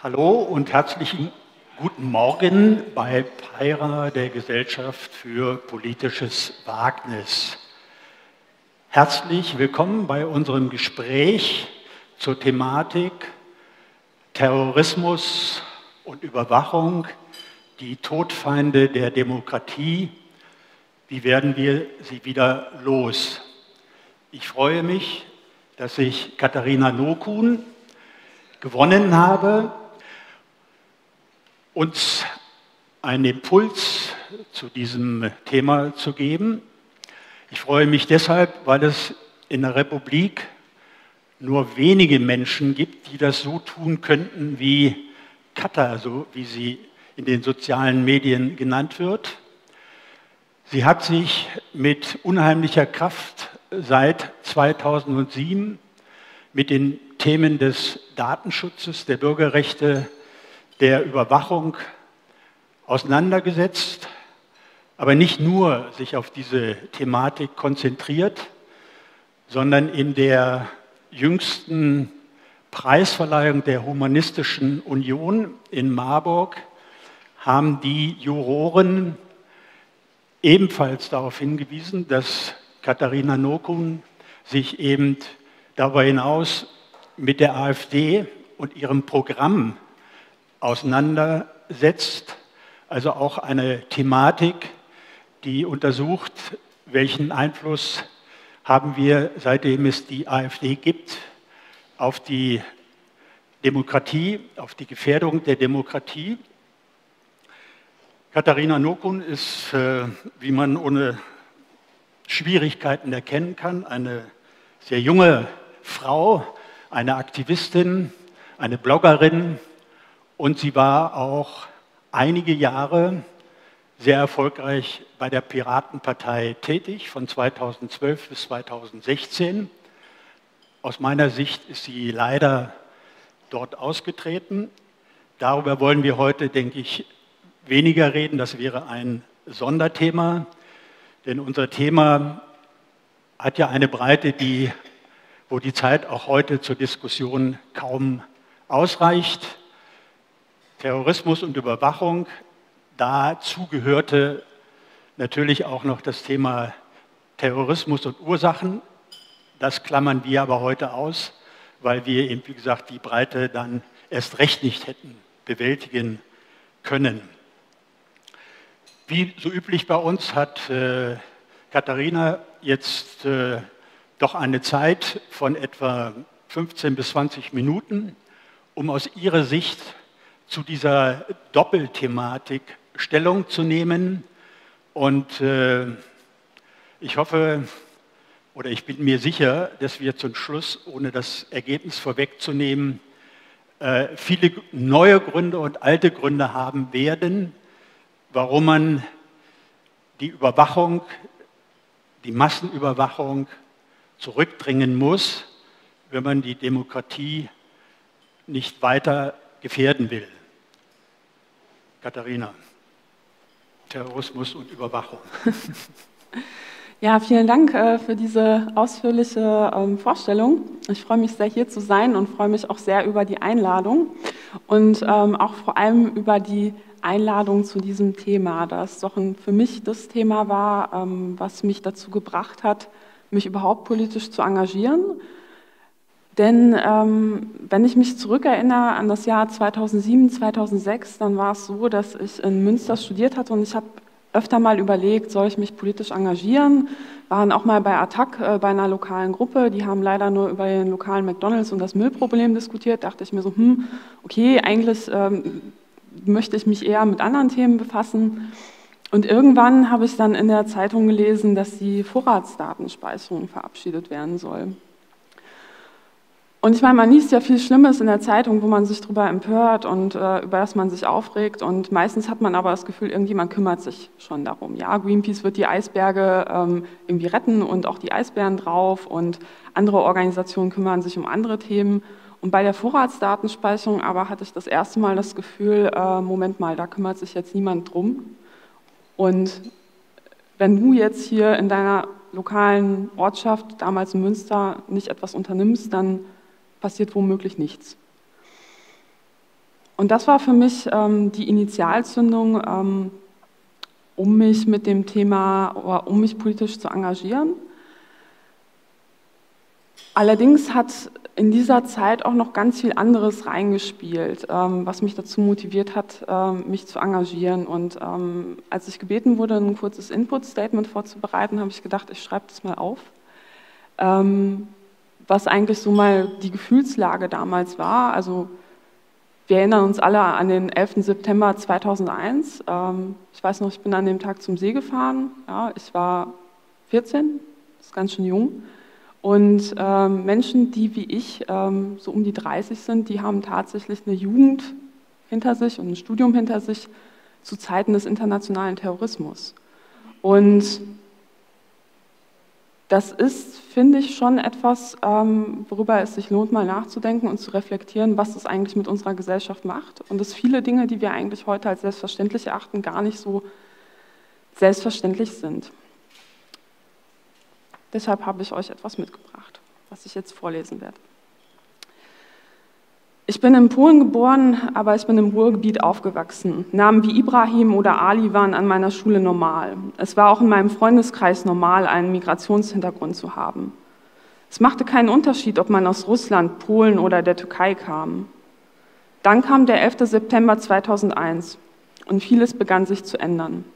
Hallo und herzlichen guten Morgen bei Peira der Gesellschaft für politisches Wagnis. Herzlich willkommen bei unserem Gespräch zur Thematik Terrorismus und Überwachung, die Todfeinde der Demokratie. Wie werden wir sie wieder los? Ich freue mich, dass ich Katharina Nokun gewonnen habe uns einen Impuls zu diesem Thema zu geben. Ich freue mich deshalb, weil es in der Republik nur wenige Menschen gibt, die das so tun könnten wie Katha, so wie sie in den sozialen Medien genannt wird. Sie hat sich mit unheimlicher Kraft seit 2007 mit den Themen des Datenschutzes, der Bürgerrechte der Überwachung auseinandergesetzt, aber nicht nur sich auf diese Thematik konzentriert, sondern in der jüngsten Preisverleihung der Humanistischen Union in Marburg haben die Juroren ebenfalls darauf hingewiesen, dass Katharina Nokun sich eben darüber hinaus mit der AfD und ihrem Programm auseinandersetzt. Also auch eine Thematik, die untersucht, welchen Einfluss haben wir, seitdem es die AfD gibt, auf die Demokratie, auf die Gefährdung der Demokratie. Katharina Nokun ist, äh, wie man ohne Schwierigkeiten erkennen kann, eine sehr junge Frau, eine Aktivistin, eine Bloggerin, und sie war auch einige Jahre sehr erfolgreich bei der Piratenpartei tätig, von 2012 bis 2016. Aus meiner Sicht ist sie leider dort ausgetreten. Darüber wollen wir heute, denke ich, weniger reden. Das wäre ein Sonderthema, denn unser Thema hat ja eine Breite, die, wo die Zeit auch heute zur Diskussion kaum ausreicht. Terrorismus und Überwachung. Dazu gehörte natürlich auch noch das Thema Terrorismus und Ursachen. Das klammern wir aber heute aus, weil wir eben, wie gesagt, die Breite dann erst recht nicht hätten bewältigen können. Wie so üblich bei uns hat äh, Katharina jetzt äh, doch eine Zeit von etwa 15 bis 20 Minuten, um aus ihrer Sicht zu dieser Doppelthematik Stellung zu nehmen. Und äh, ich hoffe oder ich bin mir sicher, dass wir zum Schluss, ohne das Ergebnis vorwegzunehmen, äh, viele neue Gründe und alte Gründe haben werden, warum man die Überwachung, die Massenüberwachung zurückdrängen muss, wenn man die Demokratie nicht weiter gefährden will. Katharina, Terrorismus und Überwachung. Ja, vielen Dank äh, für diese ausführliche ähm, Vorstellung. Ich freue mich sehr, hier zu sein und freue mich auch sehr über die Einladung und ähm, auch vor allem über die Einladung zu diesem Thema, das doch für mich das Thema war, ähm, was mich dazu gebracht hat, mich überhaupt politisch zu engagieren denn ähm, wenn ich mich zurückerinnere an das Jahr 2007, 2006, dann war es so, dass ich in Münster studiert hatte und ich habe öfter mal überlegt, soll ich mich politisch engagieren? Waren auch mal bei Attac äh, bei einer lokalen Gruppe, die haben leider nur über den lokalen McDonalds und das Müllproblem diskutiert. Dachte ich mir so, hm, okay, eigentlich ähm, möchte ich mich eher mit anderen Themen befassen. Und irgendwann habe ich dann in der Zeitung gelesen, dass die Vorratsdatenspeicherung verabschiedet werden soll. Und ich meine, man liest ja viel Schlimmes in der Zeitung, wo man sich darüber empört und äh, über das man sich aufregt. Und meistens hat man aber das Gefühl, irgendjemand kümmert sich schon darum. Ja, Greenpeace wird die Eisberge ähm, irgendwie retten und auch die Eisbären drauf. Und andere Organisationen kümmern sich um andere Themen. Und bei der Vorratsdatenspeicherung aber hatte ich das erste Mal das Gefühl, äh, Moment mal, da kümmert sich jetzt niemand drum. Und wenn du jetzt hier in deiner lokalen Ortschaft, damals in Münster, nicht etwas unternimmst, dann passiert womöglich nichts. Und das war für mich ähm, die Initialzündung, ähm, um mich mit dem Thema oder um mich politisch zu engagieren. Allerdings hat in dieser Zeit auch noch ganz viel anderes reingespielt, ähm, was mich dazu motiviert hat, ähm, mich zu engagieren. Und ähm, als ich gebeten wurde, ein kurzes Input-Statement vorzubereiten, habe ich gedacht, ich schreibe das mal auf, ähm, was eigentlich so mal die Gefühlslage damals war. Also wir erinnern uns alle an den 11. September 2001. Ähm, ich weiß noch, ich bin an dem Tag zum See gefahren. Ja, ich war 14, das ist ganz schön jung. Und ähm, Menschen, die wie ich ähm, so um die 30 sind, die haben tatsächlich eine Jugend hinter sich und ein Studium hinter sich zu Zeiten des internationalen Terrorismus. Und das ist, finde ich, schon etwas, ähm, worüber es sich lohnt, mal nachzudenken und zu reflektieren, was das eigentlich mit unserer Gesellschaft macht. Und dass viele Dinge, die wir eigentlich heute als selbstverständlich erachten, gar nicht so selbstverständlich sind. Deshalb habe ich euch etwas mitgebracht, was ich jetzt vorlesen werde. Ich bin in Polen geboren, aber ich bin im Ruhrgebiet aufgewachsen. Namen wie Ibrahim oder Ali waren an meiner Schule normal. Es war auch in meinem Freundeskreis normal, einen Migrationshintergrund zu haben. Es machte keinen Unterschied, ob man aus Russland, Polen oder der Türkei kam. Dann kam der 11. September 2001 und vieles begann sich zu ändern.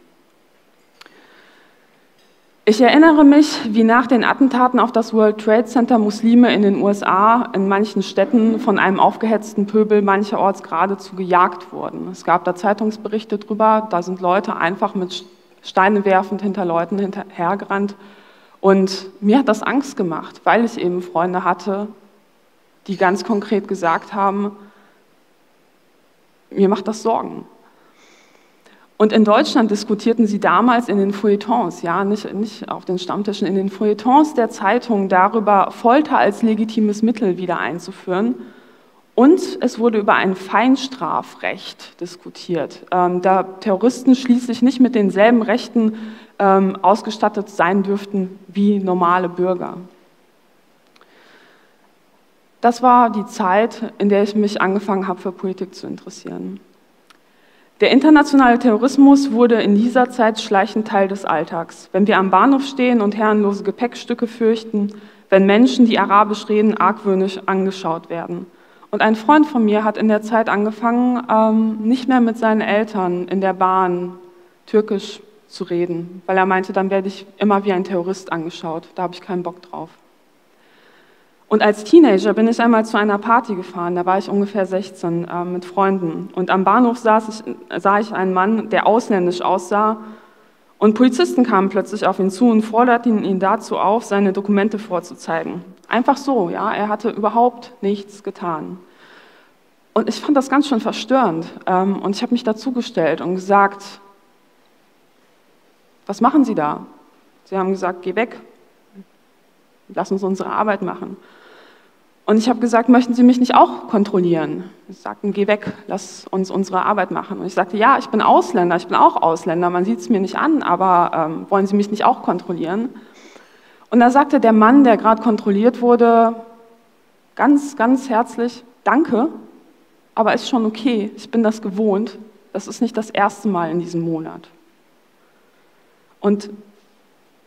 Ich erinnere mich, wie nach den Attentaten auf das World Trade Center Muslime in den USA in manchen Städten von einem aufgehetzten Pöbel mancherorts geradezu gejagt wurden. Es gab da Zeitungsberichte drüber, da sind Leute einfach mit Steine werfend hinter Leuten hinterhergerannt. Und mir hat das Angst gemacht, weil ich eben Freunde hatte, die ganz konkret gesagt haben, mir macht das Sorgen. Und in Deutschland diskutierten sie damals in den Feuilletons, ja, nicht, nicht auf den Stammtischen, in den Feuilletons der Zeitung darüber, Folter als legitimes Mittel wieder einzuführen. Und es wurde über ein Feinstrafrecht diskutiert, ähm, da Terroristen schließlich nicht mit denselben Rechten ähm, ausgestattet sein dürften wie normale Bürger. Das war die Zeit, in der ich mich angefangen habe, für Politik zu interessieren. Der internationale Terrorismus wurde in dieser Zeit schleichend Teil des Alltags. Wenn wir am Bahnhof stehen und herrenlose Gepäckstücke fürchten, wenn Menschen, die Arabisch reden, argwöhnisch angeschaut werden. Und ein Freund von mir hat in der Zeit angefangen, ähm, nicht mehr mit seinen Eltern in der Bahn Türkisch zu reden, weil er meinte, dann werde ich immer wie ein Terrorist angeschaut. Da habe ich keinen Bock drauf. Und als Teenager bin ich einmal zu einer Party gefahren, da war ich ungefähr 16 äh, mit Freunden. Und am Bahnhof saß ich, sah ich einen Mann, der ausländisch aussah. Und Polizisten kamen plötzlich auf ihn zu und forderten ihn dazu auf, seine Dokumente vorzuzeigen. Einfach so, ja, er hatte überhaupt nichts getan. Und ich fand das ganz schön verstörend. Ähm, und ich habe mich dazugestellt und gesagt, was machen Sie da? Sie haben gesagt, geh weg, lass uns unsere Arbeit machen. Und ich habe gesagt, möchten Sie mich nicht auch kontrollieren? Sie sagten, geh weg, lass uns unsere Arbeit machen. Und ich sagte, ja, ich bin Ausländer, ich bin auch Ausländer, man sieht es mir nicht an, aber ähm, wollen Sie mich nicht auch kontrollieren? Und da sagte der Mann, der gerade kontrolliert wurde, ganz, ganz herzlich, danke, aber ist schon okay, ich bin das gewohnt, das ist nicht das erste Mal in diesem Monat. Und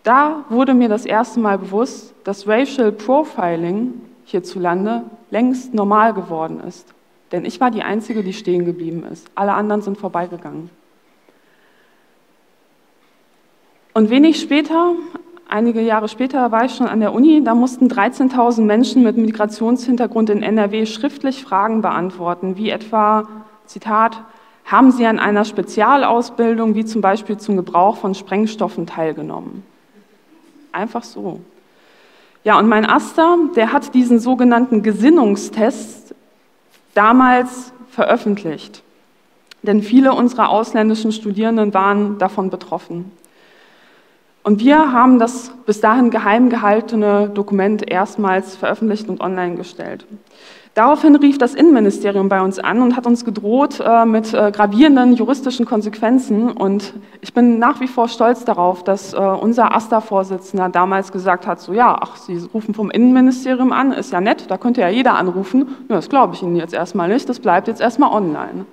da wurde mir das erste Mal bewusst, dass Racial Profiling hierzulande längst normal geworden ist. Denn ich war die Einzige, die stehen geblieben ist. Alle anderen sind vorbeigegangen. Und wenig später, einige Jahre später, war ich schon an der Uni. Da mussten 13.000 Menschen mit Migrationshintergrund in NRW schriftlich Fragen beantworten, wie etwa, Zitat, haben Sie an einer Spezialausbildung, wie zum Beispiel zum Gebrauch von Sprengstoffen, teilgenommen? Einfach so. Ja, und mein Aster, der hat diesen sogenannten Gesinnungstest damals veröffentlicht. Denn viele unserer ausländischen Studierenden waren davon betroffen. Und wir haben das bis dahin geheim gehaltene Dokument erstmals veröffentlicht und online gestellt. Daraufhin rief das Innenministerium bei uns an und hat uns gedroht äh, mit äh, gravierenden juristischen Konsequenzen. Und ich bin nach wie vor stolz darauf, dass äh, unser AStA-Vorsitzender damals gesagt hat, so ja, ach, Sie rufen vom Innenministerium an, ist ja nett, da könnte ja jeder anrufen. Ja, das glaube ich Ihnen jetzt erstmal nicht, das bleibt jetzt erstmal online.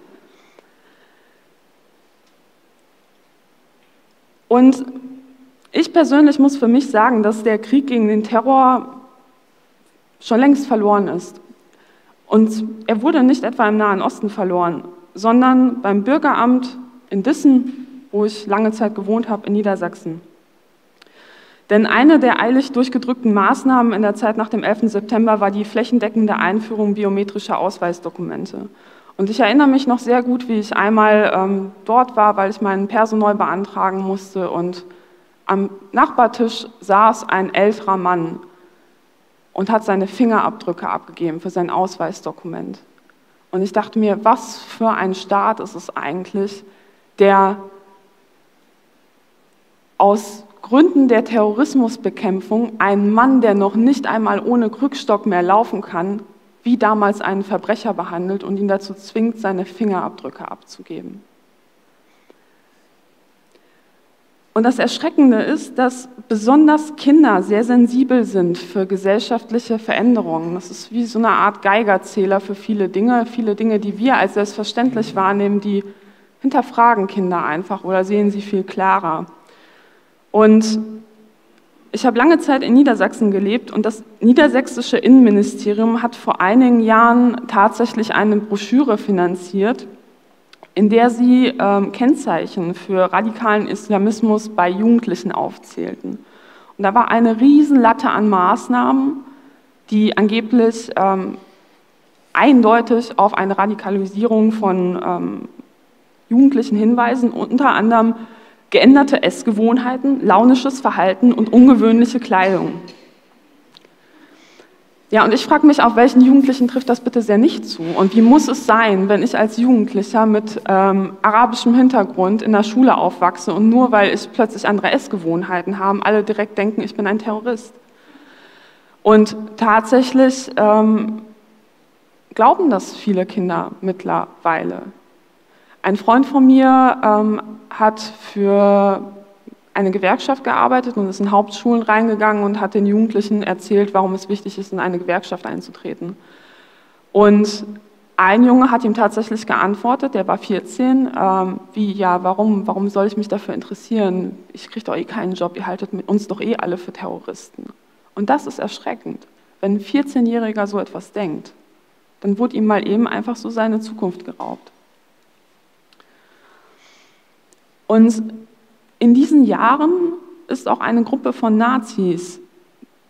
Und ich persönlich muss für mich sagen, dass der Krieg gegen den Terror schon längst verloren ist. Und er wurde nicht etwa im Nahen Osten verloren, sondern beim Bürgeramt in Dissen, wo ich lange Zeit gewohnt habe, in Niedersachsen. Denn eine der eilig durchgedrückten Maßnahmen in der Zeit nach dem 11. September war die flächendeckende Einführung biometrischer Ausweisdokumente. Und ich erinnere mich noch sehr gut, wie ich einmal ähm, dort war, weil ich meinen Perso neu beantragen musste. Und am Nachbartisch saß ein älterer Mann und hat seine Fingerabdrücke abgegeben für sein Ausweisdokument. Und ich dachte mir, was für ein Staat ist es eigentlich, der aus Gründen der Terrorismusbekämpfung einen Mann, der noch nicht einmal ohne Krückstock mehr laufen kann, wie damals einen Verbrecher behandelt und ihn dazu zwingt, seine Fingerabdrücke abzugeben. Und das Erschreckende ist, dass besonders Kinder sehr sensibel sind für gesellschaftliche Veränderungen. Das ist wie so eine Art Geigerzähler für viele Dinge. Viele Dinge, die wir als selbstverständlich wahrnehmen, die hinterfragen Kinder einfach oder sehen sie viel klarer. Und ich habe lange Zeit in Niedersachsen gelebt und das niedersächsische Innenministerium hat vor einigen Jahren tatsächlich eine Broschüre finanziert, in der sie ähm, Kennzeichen für radikalen Islamismus bei Jugendlichen aufzählten. Und da war eine Riesenlatte an Maßnahmen, die angeblich ähm, eindeutig auf eine Radikalisierung von ähm, Jugendlichen hinweisen, unter anderem geänderte Essgewohnheiten, launisches Verhalten und ungewöhnliche Kleidung. Ja, und ich frage mich, auf welchen Jugendlichen trifft das bitte sehr nicht zu? Und wie muss es sein, wenn ich als Jugendlicher mit ähm, arabischem Hintergrund in der Schule aufwachse und nur weil ich plötzlich andere Essgewohnheiten habe, alle direkt denken, ich bin ein Terrorist? Und tatsächlich ähm, glauben das viele Kinder mittlerweile. Ein Freund von mir ähm, hat für eine Gewerkschaft gearbeitet und ist in Hauptschulen reingegangen und hat den Jugendlichen erzählt, warum es wichtig ist, in eine Gewerkschaft einzutreten. Und ein Junge hat ihm tatsächlich geantwortet, der war 14, ähm, wie, ja, warum, warum soll ich mich dafür interessieren? Ich kriege doch eh keinen Job, ihr haltet uns doch eh alle für Terroristen. Und das ist erschreckend, wenn ein 14-Jähriger so etwas denkt. Dann wurde ihm mal eben einfach so seine Zukunft geraubt. Und in diesen Jahren ist auch eine Gruppe von Nazis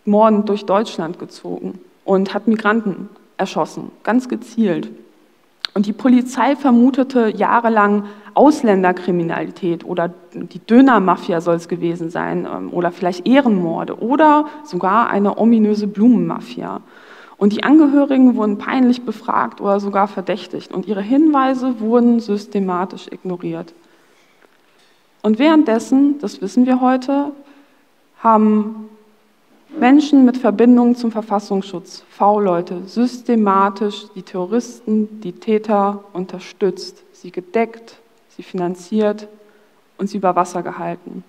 mordend durch Deutschland gezogen und hat Migranten erschossen, ganz gezielt. Und die Polizei vermutete jahrelang Ausländerkriminalität oder die Dönermafia soll es gewesen sein ähm, oder vielleicht Ehrenmorde oder sogar eine ominöse Blumenmafia. Und die Angehörigen wurden peinlich befragt oder sogar verdächtigt und ihre Hinweise wurden systematisch ignoriert. Und währenddessen, das wissen wir heute, haben Menschen mit Verbindungen zum Verfassungsschutz, V-Leute, systematisch die Terroristen, die Täter unterstützt, sie gedeckt, sie finanziert und sie über Wasser gehalten.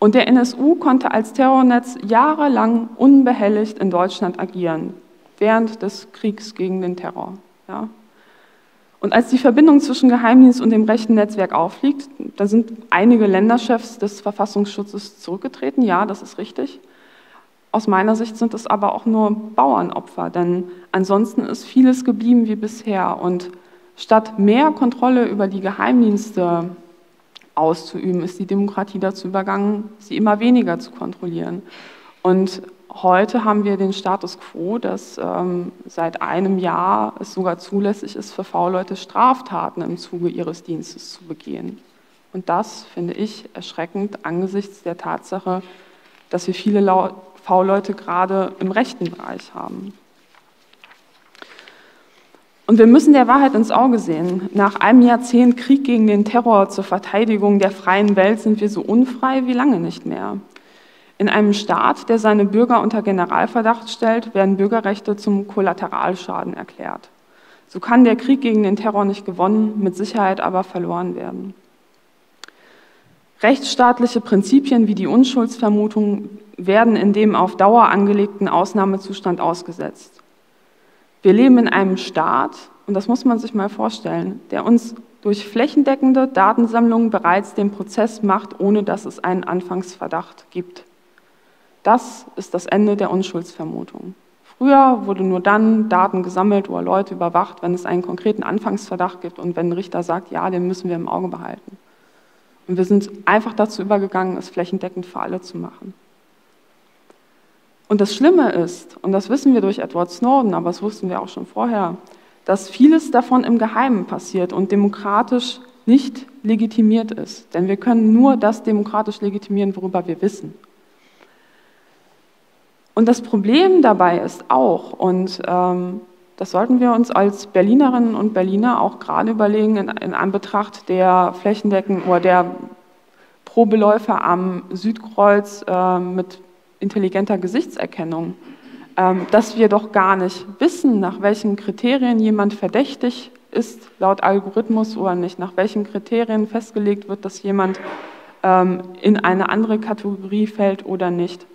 Und der NSU konnte als Terrornetz jahrelang unbehelligt in Deutschland agieren, während des Kriegs gegen den Terror. Ja. Und als die Verbindung zwischen Geheimdienst und dem rechten Netzwerk aufliegt, da sind einige Länderchefs des Verfassungsschutzes zurückgetreten, ja, das ist richtig. Aus meiner Sicht sind es aber auch nur Bauernopfer, denn ansonsten ist vieles geblieben wie bisher. Und statt mehr Kontrolle über die Geheimdienste auszuüben, ist die Demokratie dazu übergangen, sie immer weniger zu kontrollieren. Und Heute haben wir den Status quo, dass ähm, seit einem Jahr es sogar zulässig ist, für V-Leute Straftaten im Zuge ihres Dienstes zu begehen. Und das finde ich erschreckend angesichts der Tatsache, dass wir viele V-Leute gerade im rechten Bereich haben. Und wir müssen der Wahrheit ins Auge sehen. Nach einem Jahrzehnt Krieg gegen den Terror zur Verteidigung der freien Welt sind wir so unfrei wie lange nicht mehr. In einem Staat, der seine Bürger unter Generalverdacht stellt, werden Bürgerrechte zum Kollateralschaden erklärt. So kann der Krieg gegen den Terror nicht gewonnen, mit Sicherheit aber verloren werden. Rechtsstaatliche Prinzipien wie die Unschuldsvermutung werden in dem auf Dauer angelegten Ausnahmezustand ausgesetzt. Wir leben in einem Staat, und das muss man sich mal vorstellen, der uns durch flächendeckende Datensammlungen bereits den Prozess macht, ohne dass es einen Anfangsverdacht gibt. Das ist das Ende der Unschuldsvermutung. Früher wurde nur dann Daten gesammelt oder Leute überwacht, wenn es einen konkreten Anfangsverdacht gibt und wenn ein Richter sagt, ja, den müssen wir im Auge behalten. Und wir sind einfach dazu übergegangen, es flächendeckend für alle zu machen. Und das Schlimme ist, und das wissen wir durch Edward Snowden, aber das wussten wir auch schon vorher, dass vieles davon im Geheimen passiert und demokratisch nicht legitimiert ist. Denn wir können nur das demokratisch legitimieren, worüber wir wissen. Und das Problem dabei ist auch, und ähm, das sollten wir uns als Berlinerinnen und Berliner auch gerade überlegen, in, in Anbetracht der Flächendecken oder der Probeläufe am Südkreuz äh, mit intelligenter Gesichtserkennung, äh, dass wir doch gar nicht wissen, nach welchen Kriterien jemand verdächtig ist, laut Algorithmus oder nicht, nach welchen Kriterien festgelegt wird, dass jemand ähm, in eine andere Kategorie fällt oder nicht.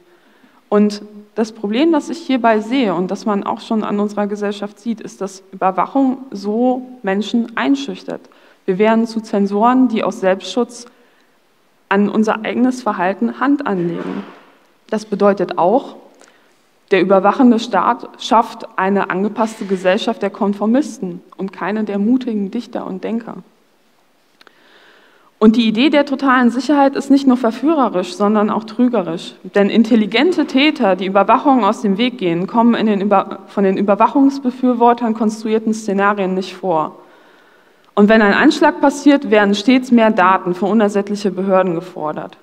Und das Problem, das ich hierbei sehe und das man auch schon an unserer Gesellschaft sieht, ist, dass Überwachung so Menschen einschüchtert. Wir werden zu Zensoren, die aus Selbstschutz an unser eigenes Verhalten Hand anlegen. Das bedeutet auch, der überwachende Staat schafft eine angepasste Gesellschaft der Konformisten und keine der mutigen Dichter und Denker. Und die Idee der totalen Sicherheit ist nicht nur verführerisch, sondern auch trügerisch. Denn intelligente Täter, die Überwachung aus dem Weg gehen, kommen in den Über von den Überwachungsbefürwortern konstruierten Szenarien nicht vor. Und wenn ein Anschlag passiert, werden stets mehr Daten für unersättliche Behörden gefordert.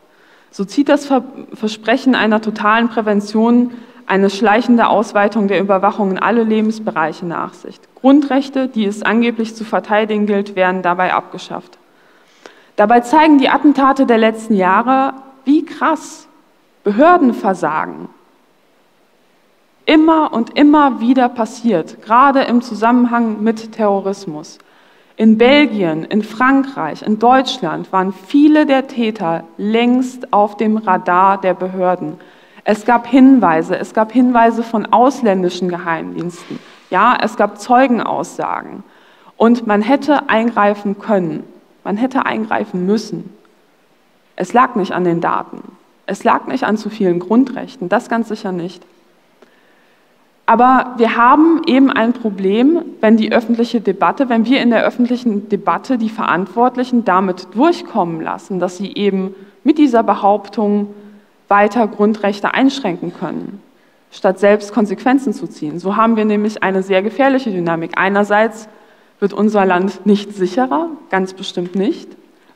So zieht das Versprechen einer totalen Prävention eine schleichende Ausweitung der Überwachung in alle Lebensbereiche nach sich. Grundrechte, die es angeblich zu verteidigen gilt, werden dabei abgeschafft. Dabei zeigen die Attentate der letzten Jahre, wie krass Behördenversagen immer und immer wieder passiert, gerade im Zusammenhang mit Terrorismus. In Belgien, in Frankreich, in Deutschland waren viele der Täter längst auf dem Radar der Behörden. Es gab Hinweise, es gab Hinweise von ausländischen Geheimdiensten. Ja, es gab Zeugenaussagen. Und man hätte eingreifen können. Man hätte eingreifen müssen. Es lag nicht an den Daten. Es lag nicht an zu vielen Grundrechten. Das ganz sicher nicht. Aber wir haben eben ein Problem, wenn die öffentliche Debatte, wenn wir in der öffentlichen Debatte die Verantwortlichen damit durchkommen lassen, dass sie eben mit dieser Behauptung weiter Grundrechte einschränken können, statt selbst Konsequenzen zu ziehen. So haben wir nämlich eine sehr gefährliche Dynamik. Einerseits wird unser Land nicht sicherer, ganz bestimmt nicht,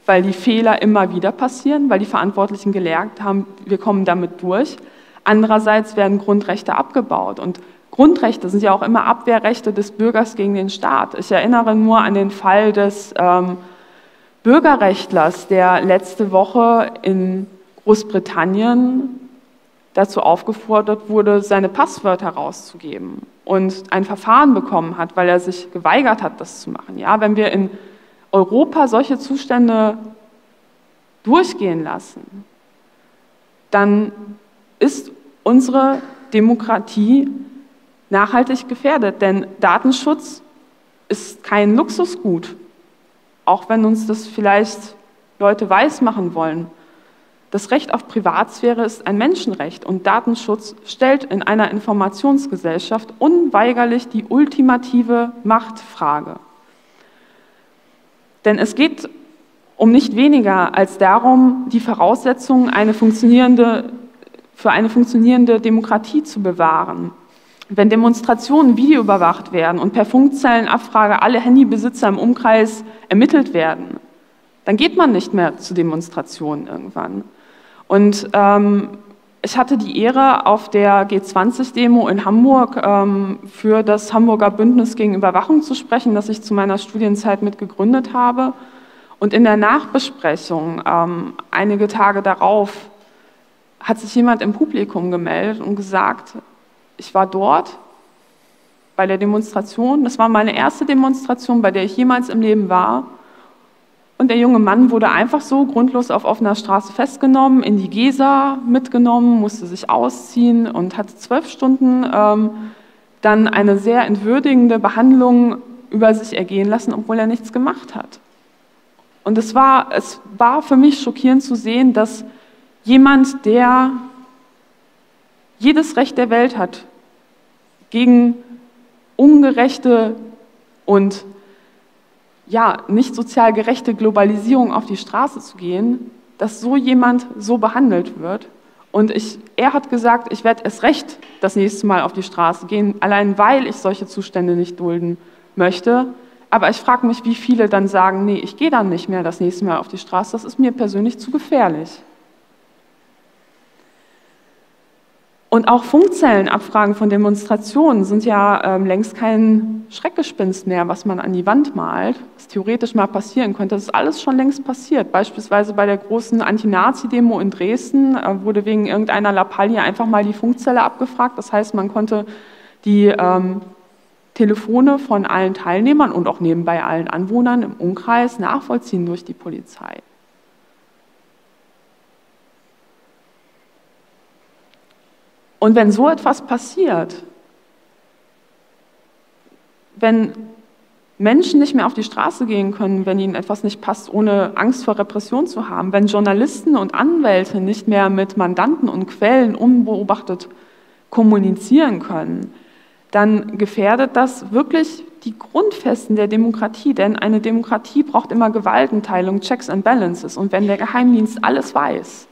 weil die Fehler immer wieder passieren, weil die Verantwortlichen gelernt haben, wir kommen damit durch. Andererseits werden Grundrechte abgebaut und Grundrechte sind ja auch immer Abwehrrechte des Bürgers gegen den Staat. Ich erinnere nur an den Fall des ähm, Bürgerrechtlers, der letzte Woche in Großbritannien dazu aufgefordert wurde, seine Passwörter rauszugeben und ein Verfahren bekommen hat, weil er sich geweigert hat, das zu machen. Ja, wenn wir in Europa solche Zustände durchgehen lassen, dann ist unsere Demokratie nachhaltig gefährdet, denn Datenschutz ist kein Luxusgut, auch wenn uns das vielleicht Leute weismachen wollen. Das Recht auf Privatsphäre ist ein Menschenrecht und Datenschutz stellt in einer Informationsgesellschaft unweigerlich die ultimative Machtfrage. Denn es geht um nicht weniger als darum, die Voraussetzungen eine für eine funktionierende Demokratie zu bewahren. Wenn Demonstrationen videoüberwacht werden und per Funkzellenabfrage alle Handybesitzer im Umkreis ermittelt werden, dann geht man nicht mehr zu Demonstrationen irgendwann. Und ähm, ich hatte die Ehre, auf der G20-Demo in Hamburg ähm, für das Hamburger Bündnis gegen Überwachung zu sprechen, das ich zu meiner Studienzeit mit gegründet habe. Und in der Nachbesprechung, ähm, einige Tage darauf, hat sich jemand im Publikum gemeldet und gesagt, ich war dort bei der Demonstration. Das war meine erste Demonstration, bei der ich jemals im Leben war. Und der junge Mann wurde einfach so grundlos auf offener Straße festgenommen, in die Gesa mitgenommen, musste sich ausziehen und hat zwölf Stunden ähm, dann eine sehr entwürdigende Behandlung über sich ergehen lassen, obwohl er nichts gemacht hat. Und es war, es war für mich schockierend zu sehen, dass jemand, der jedes Recht der Welt hat, gegen ungerechte und ja, nicht sozial gerechte Globalisierung auf die Straße zu gehen, dass so jemand so behandelt wird. Und ich, er hat gesagt, ich werde es recht das nächste Mal auf die Straße gehen, allein weil ich solche Zustände nicht dulden möchte. Aber ich frage mich, wie viele dann sagen, nee, ich gehe dann nicht mehr das nächste Mal auf die Straße, das ist mir persönlich zu gefährlich. Und auch Funkzellenabfragen von Demonstrationen sind ja ähm, längst kein Schreckgespinst mehr, was man an die Wand malt, was theoretisch mal passieren könnte. Das ist alles schon längst passiert. Beispielsweise bei der großen Anti-Nazi-Demo in Dresden äh, wurde wegen irgendeiner Lappalie einfach mal die Funkzelle abgefragt. Das heißt, man konnte die ähm, Telefone von allen Teilnehmern und auch nebenbei allen Anwohnern im Umkreis nachvollziehen durch die Polizei. Und wenn so etwas passiert, wenn Menschen nicht mehr auf die Straße gehen können, wenn ihnen etwas nicht passt, ohne Angst vor Repression zu haben, wenn Journalisten und Anwälte nicht mehr mit Mandanten und Quellen unbeobachtet kommunizieren können, dann gefährdet das wirklich die Grundfesten der Demokratie. Denn eine Demokratie braucht immer Gewaltenteilung, Checks and Balances. Und wenn der Geheimdienst alles weiß,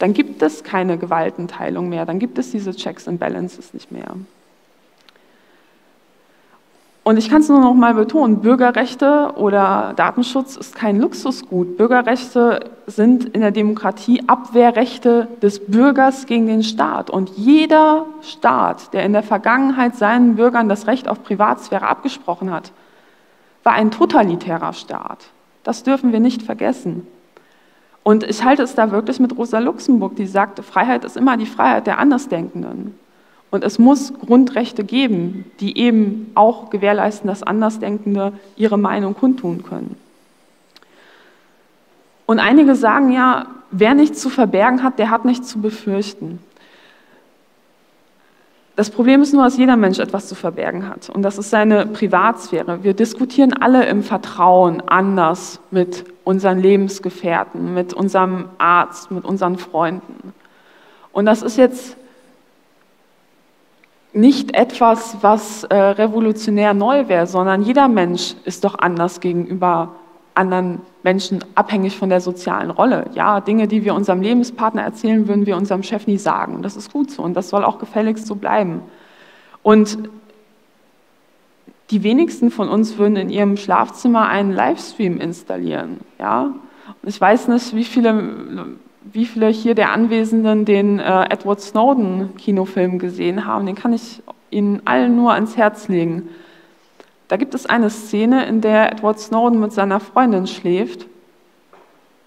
dann gibt es keine Gewaltenteilung mehr, dann gibt es diese Checks and Balances nicht mehr. Und ich kann es nur noch mal betonen, Bürgerrechte oder Datenschutz ist kein Luxusgut. Bürgerrechte sind in der Demokratie Abwehrrechte des Bürgers gegen den Staat. Und jeder Staat, der in der Vergangenheit seinen Bürgern das Recht auf Privatsphäre abgesprochen hat, war ein totalitärer Staat. Das dürfen wir nicht vergessen. Und ich halte es da wirklich mit Rosa Luxemburg, die sagte, Freiheit ist immer die Freiheit der Andersdenkenden. Und es muss Grundrechte geben, die eben auch gewährleisten, dass Andersdenkende ihre Meinung kundtun können. Und einige sagen ja, wer nichts zu verbergen hat, der hat nichts zu befürchten. Das Problem ist nur, dass jeder Mensch etwas zu verbergen hat. Und das ist seine Privatsphäre. Wir diskutieren alle im Vertrauen anders mit unseren Lebensgefährten, mit unserem Arzt, mit unseren Freunden. Und das ist jetzt nicht etwas, was äh, revolutionär neu wäre, sondern jeder Mensch ist doch anders gegenüber anderen Menschen, abhängig von der sozialen Rolle. Ja, Dinge, die wir unserem Lebenspartner erzählen, würden wir unserem Chef nie sagen. Das ist gut so und das soll auch gefälligst so bleiben. Und die wenigsten von uns würden in ihrem Schlafzimmer einen Livestream installieren. Ja? Und ich weiß nicht, wie viele, wie viele hier der Anwesenden den äh, Edward Snowden Kinofilm gesehen haben. Den kann ich Ihnen allen nur ans Herz legen. Da gibt es eine Szene, in der Edward Snowden mit seiner Freundin schläft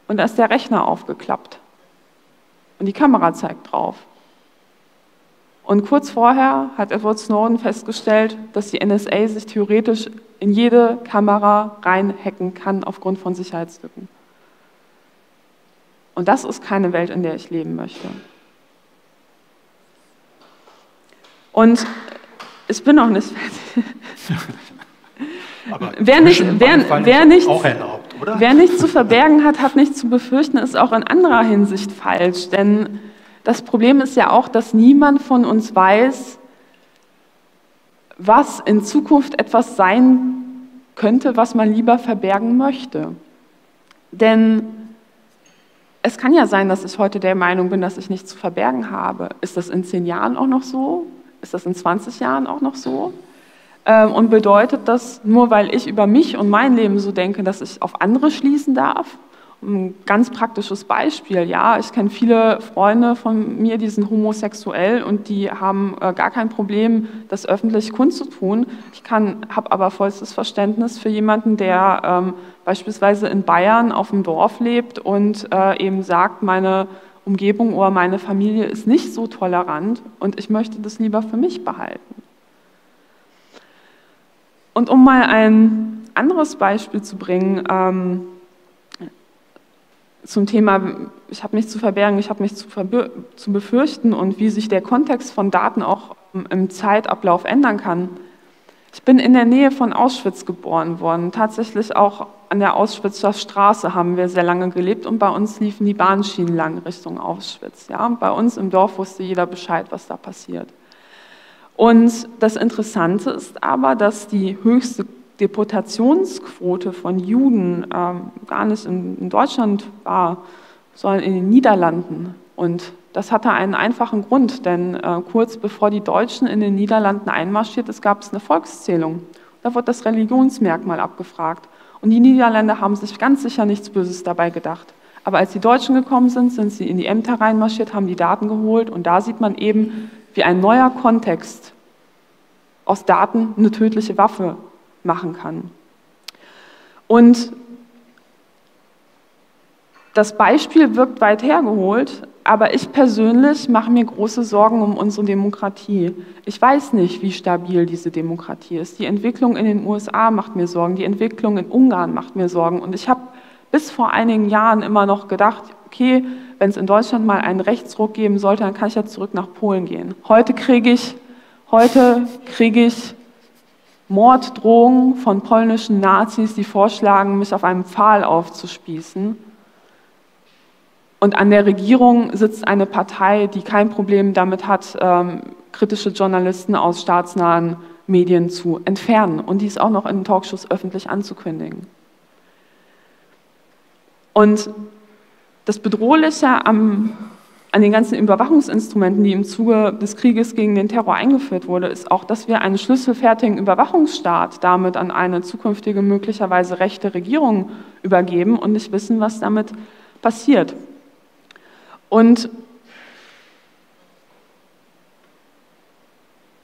und da ist der Rechner aufgeklappt und die Kamera zeigt drauf. Und kurz vorher hat Edward Snowden festgestellt, dass die NSA sich theoretisch in jede Kamera reinhacken kann aufgrund von Sicherheitslücken. Und das ist keine Welt, in der ich leben möchte. Und ich bin noch nicht fertig. wer, nicht, wer, wer, nichts, erlaubt, wer nichts zu verbergen hat, hat nichts zu befürchten, ist auch in anderer Hinsicht falsch. Denn das Problem ist ja auch, dass niemand von uns weiß, was in Zukunft etwas sein könnte, was man lieber verbergen möchte. Denn es kann ja sein, dass ich heute der Meinung bin, dass ich nichts zu verbergen habe. Ist das in zehn Jahren auch noch so? Ist das in 20 Jahren auch noch so? Ähm, und bedeutet das, nur weil ich über mich und mein Leben so denke, dass ich auf andere schließen darf? Ein ganz praktisches Beispiel, ja, ich kenne viele Freunde von mir, die sind homosexuell und die haben äh, gar kein Problem, das öffentlich kundzutun. Ich habe aber vollstes Verständnis für jemanden, der ähm, beispielsweise in Bayern auf dem Dorf lebt und äh, eben sagt, meine Umgebung oder meine Familie ist nicht so tolerant und ich möchte das lieber für mich behalten. Und um mal ein anderes Beispiel zu bringen ähm, zum Thema, ich habe nichts zu verbergen, ich habe nichts zu, zu befürchten und wie sich der Kontext von Daten auch im Zeitablauf ändern kann. Ich bin in der Nähe von Auschwitz geboren worden. Tatsächlich auch an der Auschwitzer Straße haben wir sehr lange gelebt und bei uns liefen die Bahnschienen lang Richtung Auschwitz. Ja? Bei uns im Dorf wusste jeder Bescheid, was da passiert. Und das Interessante ist aber, dass die höchste Deportationsquote von Juden ähm, gar nicht in, in Deutschland war, sondern in den Niederlanden. Und das hatte einen einfachen Grund, denn äh, kurz bevor die Deutschen in den Niederlanden einmarschiert ist, gab es eine Volkszählung. Da wurde das Religionsmerkmal abgefragt. Und die Niederländer haben sich ganz sicher nichts Böses dabei gedacht. Aber als die Deutschen gekommen sind, sind sie in die Ämter reinmarschiert, haben die Daten geholt und da sieht man eben, wie ein neuer Kontext aus Daten eine tödliche Waffe machen kann. Und das Beispiel wirkt weit hergeholt, aber ich persönlich mache mir große Sorgen um unsere Demokratie. Ich weiß nicht, wie stabil diese Demokratie ist. Die Entwicklung in den USA macht mir Sorgen, die Entwicklung in Ungarn macht mir Sorgen. Und ich habe bis vor einigen Jahren immer noch gedacht, okay, wenn es in Deutschland mal einen Rechtsruck geben sollte, dann kann ich ja zurück nach Polen gehen. Heute kriege ich, heute kriege ich Morddrohungen von polnischen Nazis, die vorschlagen, mich auf einem Pfahl aufzuspießen. Und an der Regierung sitzt eine Partei, die kein Problem damit hat, ähm, kritische Journalisten aus staatsnahen Medien zu entfernen und dies auch noch in Talkshows öffentlich anzukündigen. Und das Bedrohliche am, an den ganzen Überwachungsinstrumenten, die im Zuge des Krieges gegen den Terror eingeführt wurde, ist auch, dass wir einen schlüsselfertigen Überwachungsstaat damit an eine zukünftige möglicherweise rechte Regierung übergeben und nicht wissen, was damit passiert. Und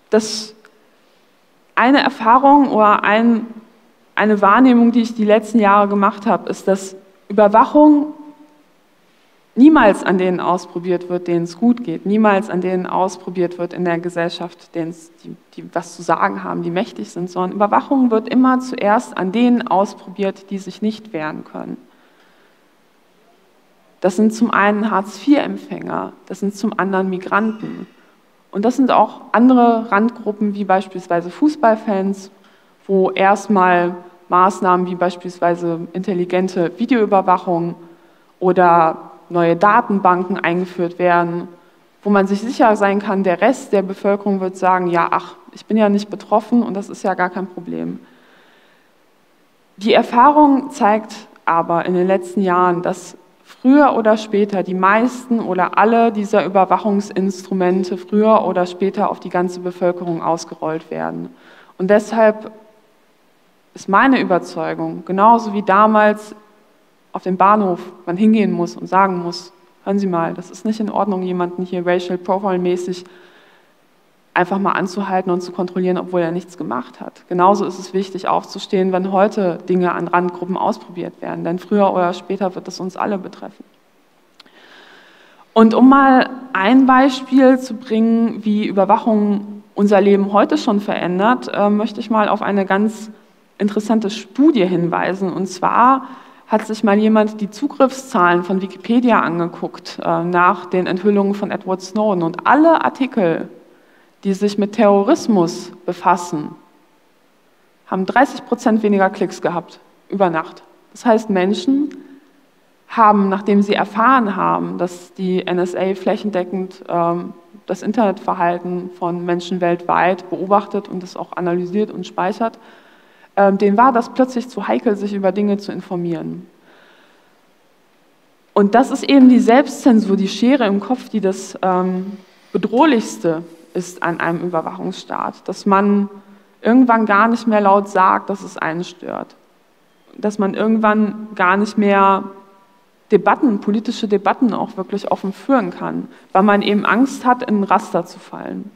das eine Erfahrung oder ein, eine Wahrnehmung, die ich die letzten Jahre gemacht habe, ist, dass Überwachung niemals an denen ausprobiert wird, denen es gut geht, niemals an denen ausprobiert wird in der Gesellschaft, denen die, die was zu sagen haben, die mächtig sind, sondern Überwachung wird immer zuerst an denen ausprobiert, die sich nicht wehren können. Das sind zum einen Hartz-IV-Empfänger, das sind zum anderen Migranten. Und das sind auch andere Randgruppen wie beispielsweise Fußballfans, wo erstmal Maßnahmen wie beispielsweise intelligente Videoüberwachung oder neue Datenbanken eingeführt werden, wo man sich sicher sein kann, der Rest der Bevölkerung wird sagen, ja, ach, ich bin ja nicht betroffen und das ist ja gar kein Problem. Die Erfahrung zeigt aber in den letzten Jahren, dass früher oder später die meisten oder alle dieser Überwachungsinstrumente früher oder später auf die ganze Bevölkerung ausgerollt werden. Und deshalb ist meine Überzeugung, genauso wie damals auf dem Bahnhof man hingehen muss und sagen muss, hören Sie mal, das ist nicht in Ordnung, jemanden hier racial profile mäßig einfach mal anzuhalten und zu kontrollieren, obwohl er nichts gemacht hat. Genauso ist es wichtig, aufzustehen, wenn heute Dinge an Randgruppen ausprobiert werden, denn früher oder später wird es uns alle betreffen. Und um mal ein Beispiel zu bringen, wie Überwachung unser Leben heute schon verändert, äh, möchte ich mal auf eine ganz interessante Studie hinweisen. Und zwar hat sich mal jemand die Zugriffszahlen von Wikipedia angeguckt äh, nach den Enthüllungen von Edward Snowden. Und alle Artikel, die sich mit Terrorismus befassen, haben 30 Prozent weniger Klicks gehabt über Nacht. Das heißt, Menschen haben, nachdem sie erfahren haben, dass die NSA flächendeckend ähm, das Internetverhalten von Menschen weltweit beobachtet und es auch analysiert und speichert, ähm, denen war das plötzlich zu heikel, sich über Dinge zu informieren. Und das ist eben die Selbstzensur, die Schere im Kopf, die das ähm, Bedrohlichste ist an einem Überwachungsstaat, dass man irgendwann gar nicht mehr laut sagt, dass es einen stört, dass man irgendwann gar nicht mehr Debatten, politische Debatten auch wirklich offen führen kann, weil man eben Angst hat, in ein Raster zu fallen.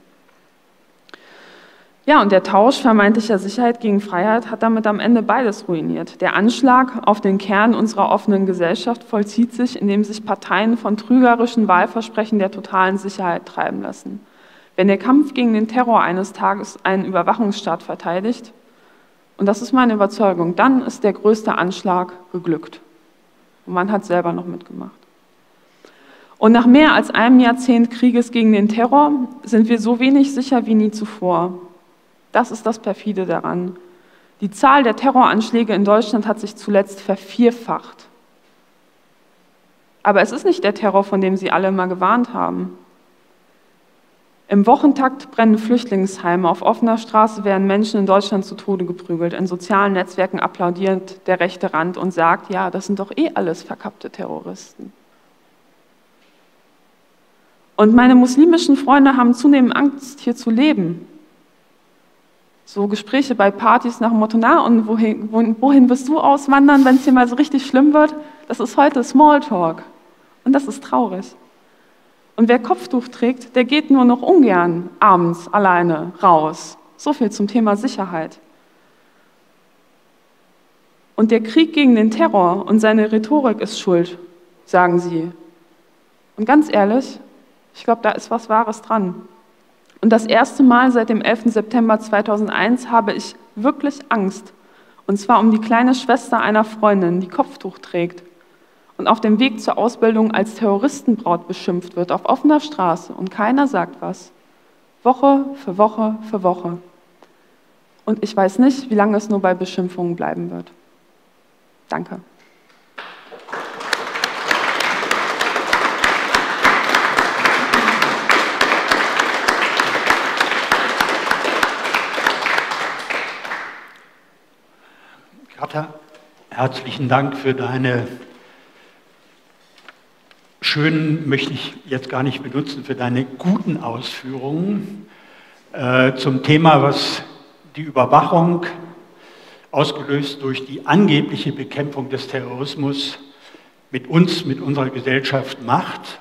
Ja, und der Tausch vermeintlicher Sicherheit gegen Freiheit hat damit am Ende beides ruiniert. Der Anschlag auf den Kern unserer offenen Gesellschaft vollzieht sich, indem sich Parteien von trügerischen Wahlversprechen der totalen Sicherheit treiben lassen. Wenn der Kampf gegen den Terror eines Tages einen Überwachungsstaat verteidigt, und das ist meine Überzeugung, dann ist der größte Anschlag geglückt. Und man hat selber noch mitgemacht. Und nach mehr als einem Jahrzehnt Krieges gegen den Terror sind wir so wenig sicher wie nie zuvor. Das ist das perfide daran. Die Zahl der Terroranschläge in Deutschland hat sich zuletzt vervierfacht. Aber es ist nicht der Terror, von dem Sie alle mal gewarnt haben. Im Wochentakt brennen Flüchtlingsheime, auf offener Straße werden Menschen in Deutschland zu Tode geprügelt, in sozialen Netzwerken applaudiert der rechte Rand und sagt, ja, das sind doch eh alles verkappte Terroristen. Und meine muslimischen Freunde haben zunehmend Angst, hier zu leben. So Gespräche bei Partys nach dem Motto, na, und wohin, wohin wirst du auswandern, wenn es hier mal so richtig schlimm wird? Das ist heute Smalltalk. Und das ist traurig. Und wer Kopftuch trägt, der geht nur noch ungern abends alleine raus. So viel zum Thema Sicherheit. Und der Krieg gegen den Terror und seine Rhetorik ist schuld, sagen sie. Und ganz ehrlich, ich glaube, da ist was Wahres dran. Und das erste Mal seit dem 11. September 2001 habe ich wirklich Angst. Und zwar um die kleine Schwester einer Freundin, die Kopftuch trägt und auf dem Weg zur Ausbildung als Terroristenbraut beschimpft wird, auf offener Straße und keiner sagt was. Woche für Woche für Woche. Und ich weiß nicht, wie lange es nur bei Beschimpfungen bleiben wird. Danke. Katha, herzlichen Dank für deine schönen, möchte ich jetzt gar nicht benutzen, für deine guten Ausführungen äh, zum Thema, was die Überwachung, ausgelöst durch die angebliche Bekämpfung des Terrorismus, mit uns, mit unserer Gesellschaft macht.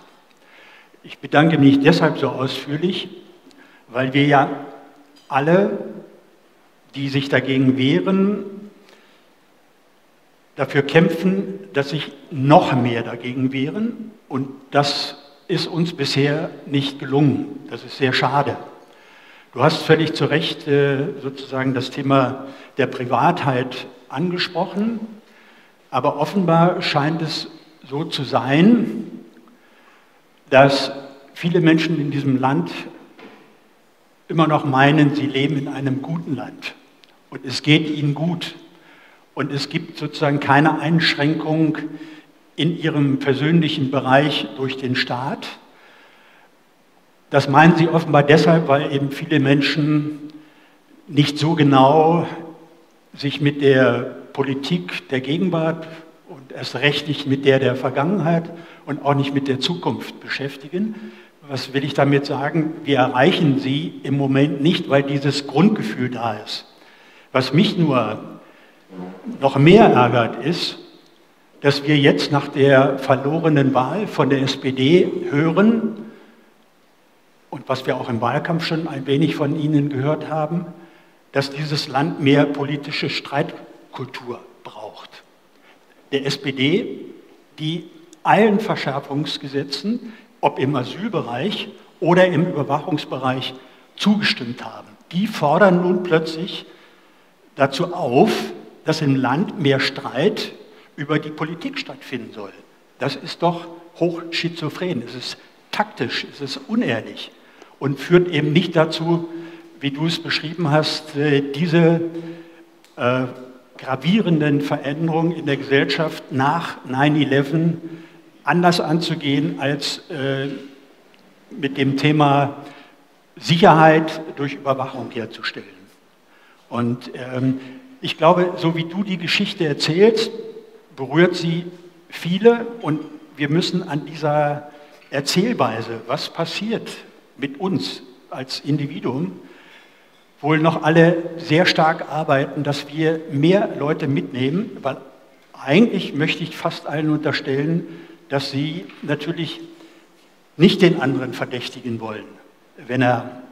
Ich bedanke mich deshalb so ausführlich, weil wir ja alle, die sich dagegen wehren, dafür kämpfen, dass sich noch mehr dagegen wehren. Und das ist uns bisher nicht gelungen. Das ist sehr schade. Du hast völlig zu Recht äh, sozusagen das Thema der Privatheit angesprochen. Aber offenbar scheint es so zu sein, dass viele Menschen in diesem Land immer noch meinen, sie leben in einem guten Land und es geht ihnen gut. Und es gibt sozusagen keine Einschränkung in ihrem persönlichen Bereich durch den Staat. Das meinen sie offenbar deshalb, weil eben viele Menschen nicht so genau sich mit der Politik der Gegenwart und erst recht nicht mit der der Vergangenheit und auch nicht mit der Zukunft beschäftigen. Was will ich damit sagen? Wir erreichen sie im Moment nicht, weil dieses Grundgefühl da ist. Was mich nur noch mehr ärgert, ist, dass wir jetzt nach der verlorenen Wahl von der SPD hören, und was wir auch im Wahlkampf schon ein wenig von Ihnen gehört haben, dass dieses Land mehr politische Streitkultur braucht. Der SPD, die allen Verschärfungsgesetzen, ob im Asylbereich oder im Überwachungsbereich, zugestimmt haben, die fordern nun plötzlich dazu auf, dass im Land mehr Streit über die Politik stattfinden soll. Das ist doch hochschizophren. Es ist taktisch, es ist unehrlich und führt eben nicht dazu, wie du es beschrieben hast, äh, diese äh, gravierenden Veränderungen in der Gesellschaft nach 9-11 anders anzugehen als äh, mit dem Thema Sicherheit durch Überwachung herzustellen. Und ähm, ich glaube, so wie du die Geschichte erzählst, berührt sie viele und wir müssen an dieser Erzählweise, was passiert mit uns als Individuum, wohl noch alle sehr stark arbeiten, dass wir mehr Leute mitnehmen, weil eigentlich möchte ich fast allen unterstellen, dass sie natürlich nicht den anderen verdächtigen wollen, wenn er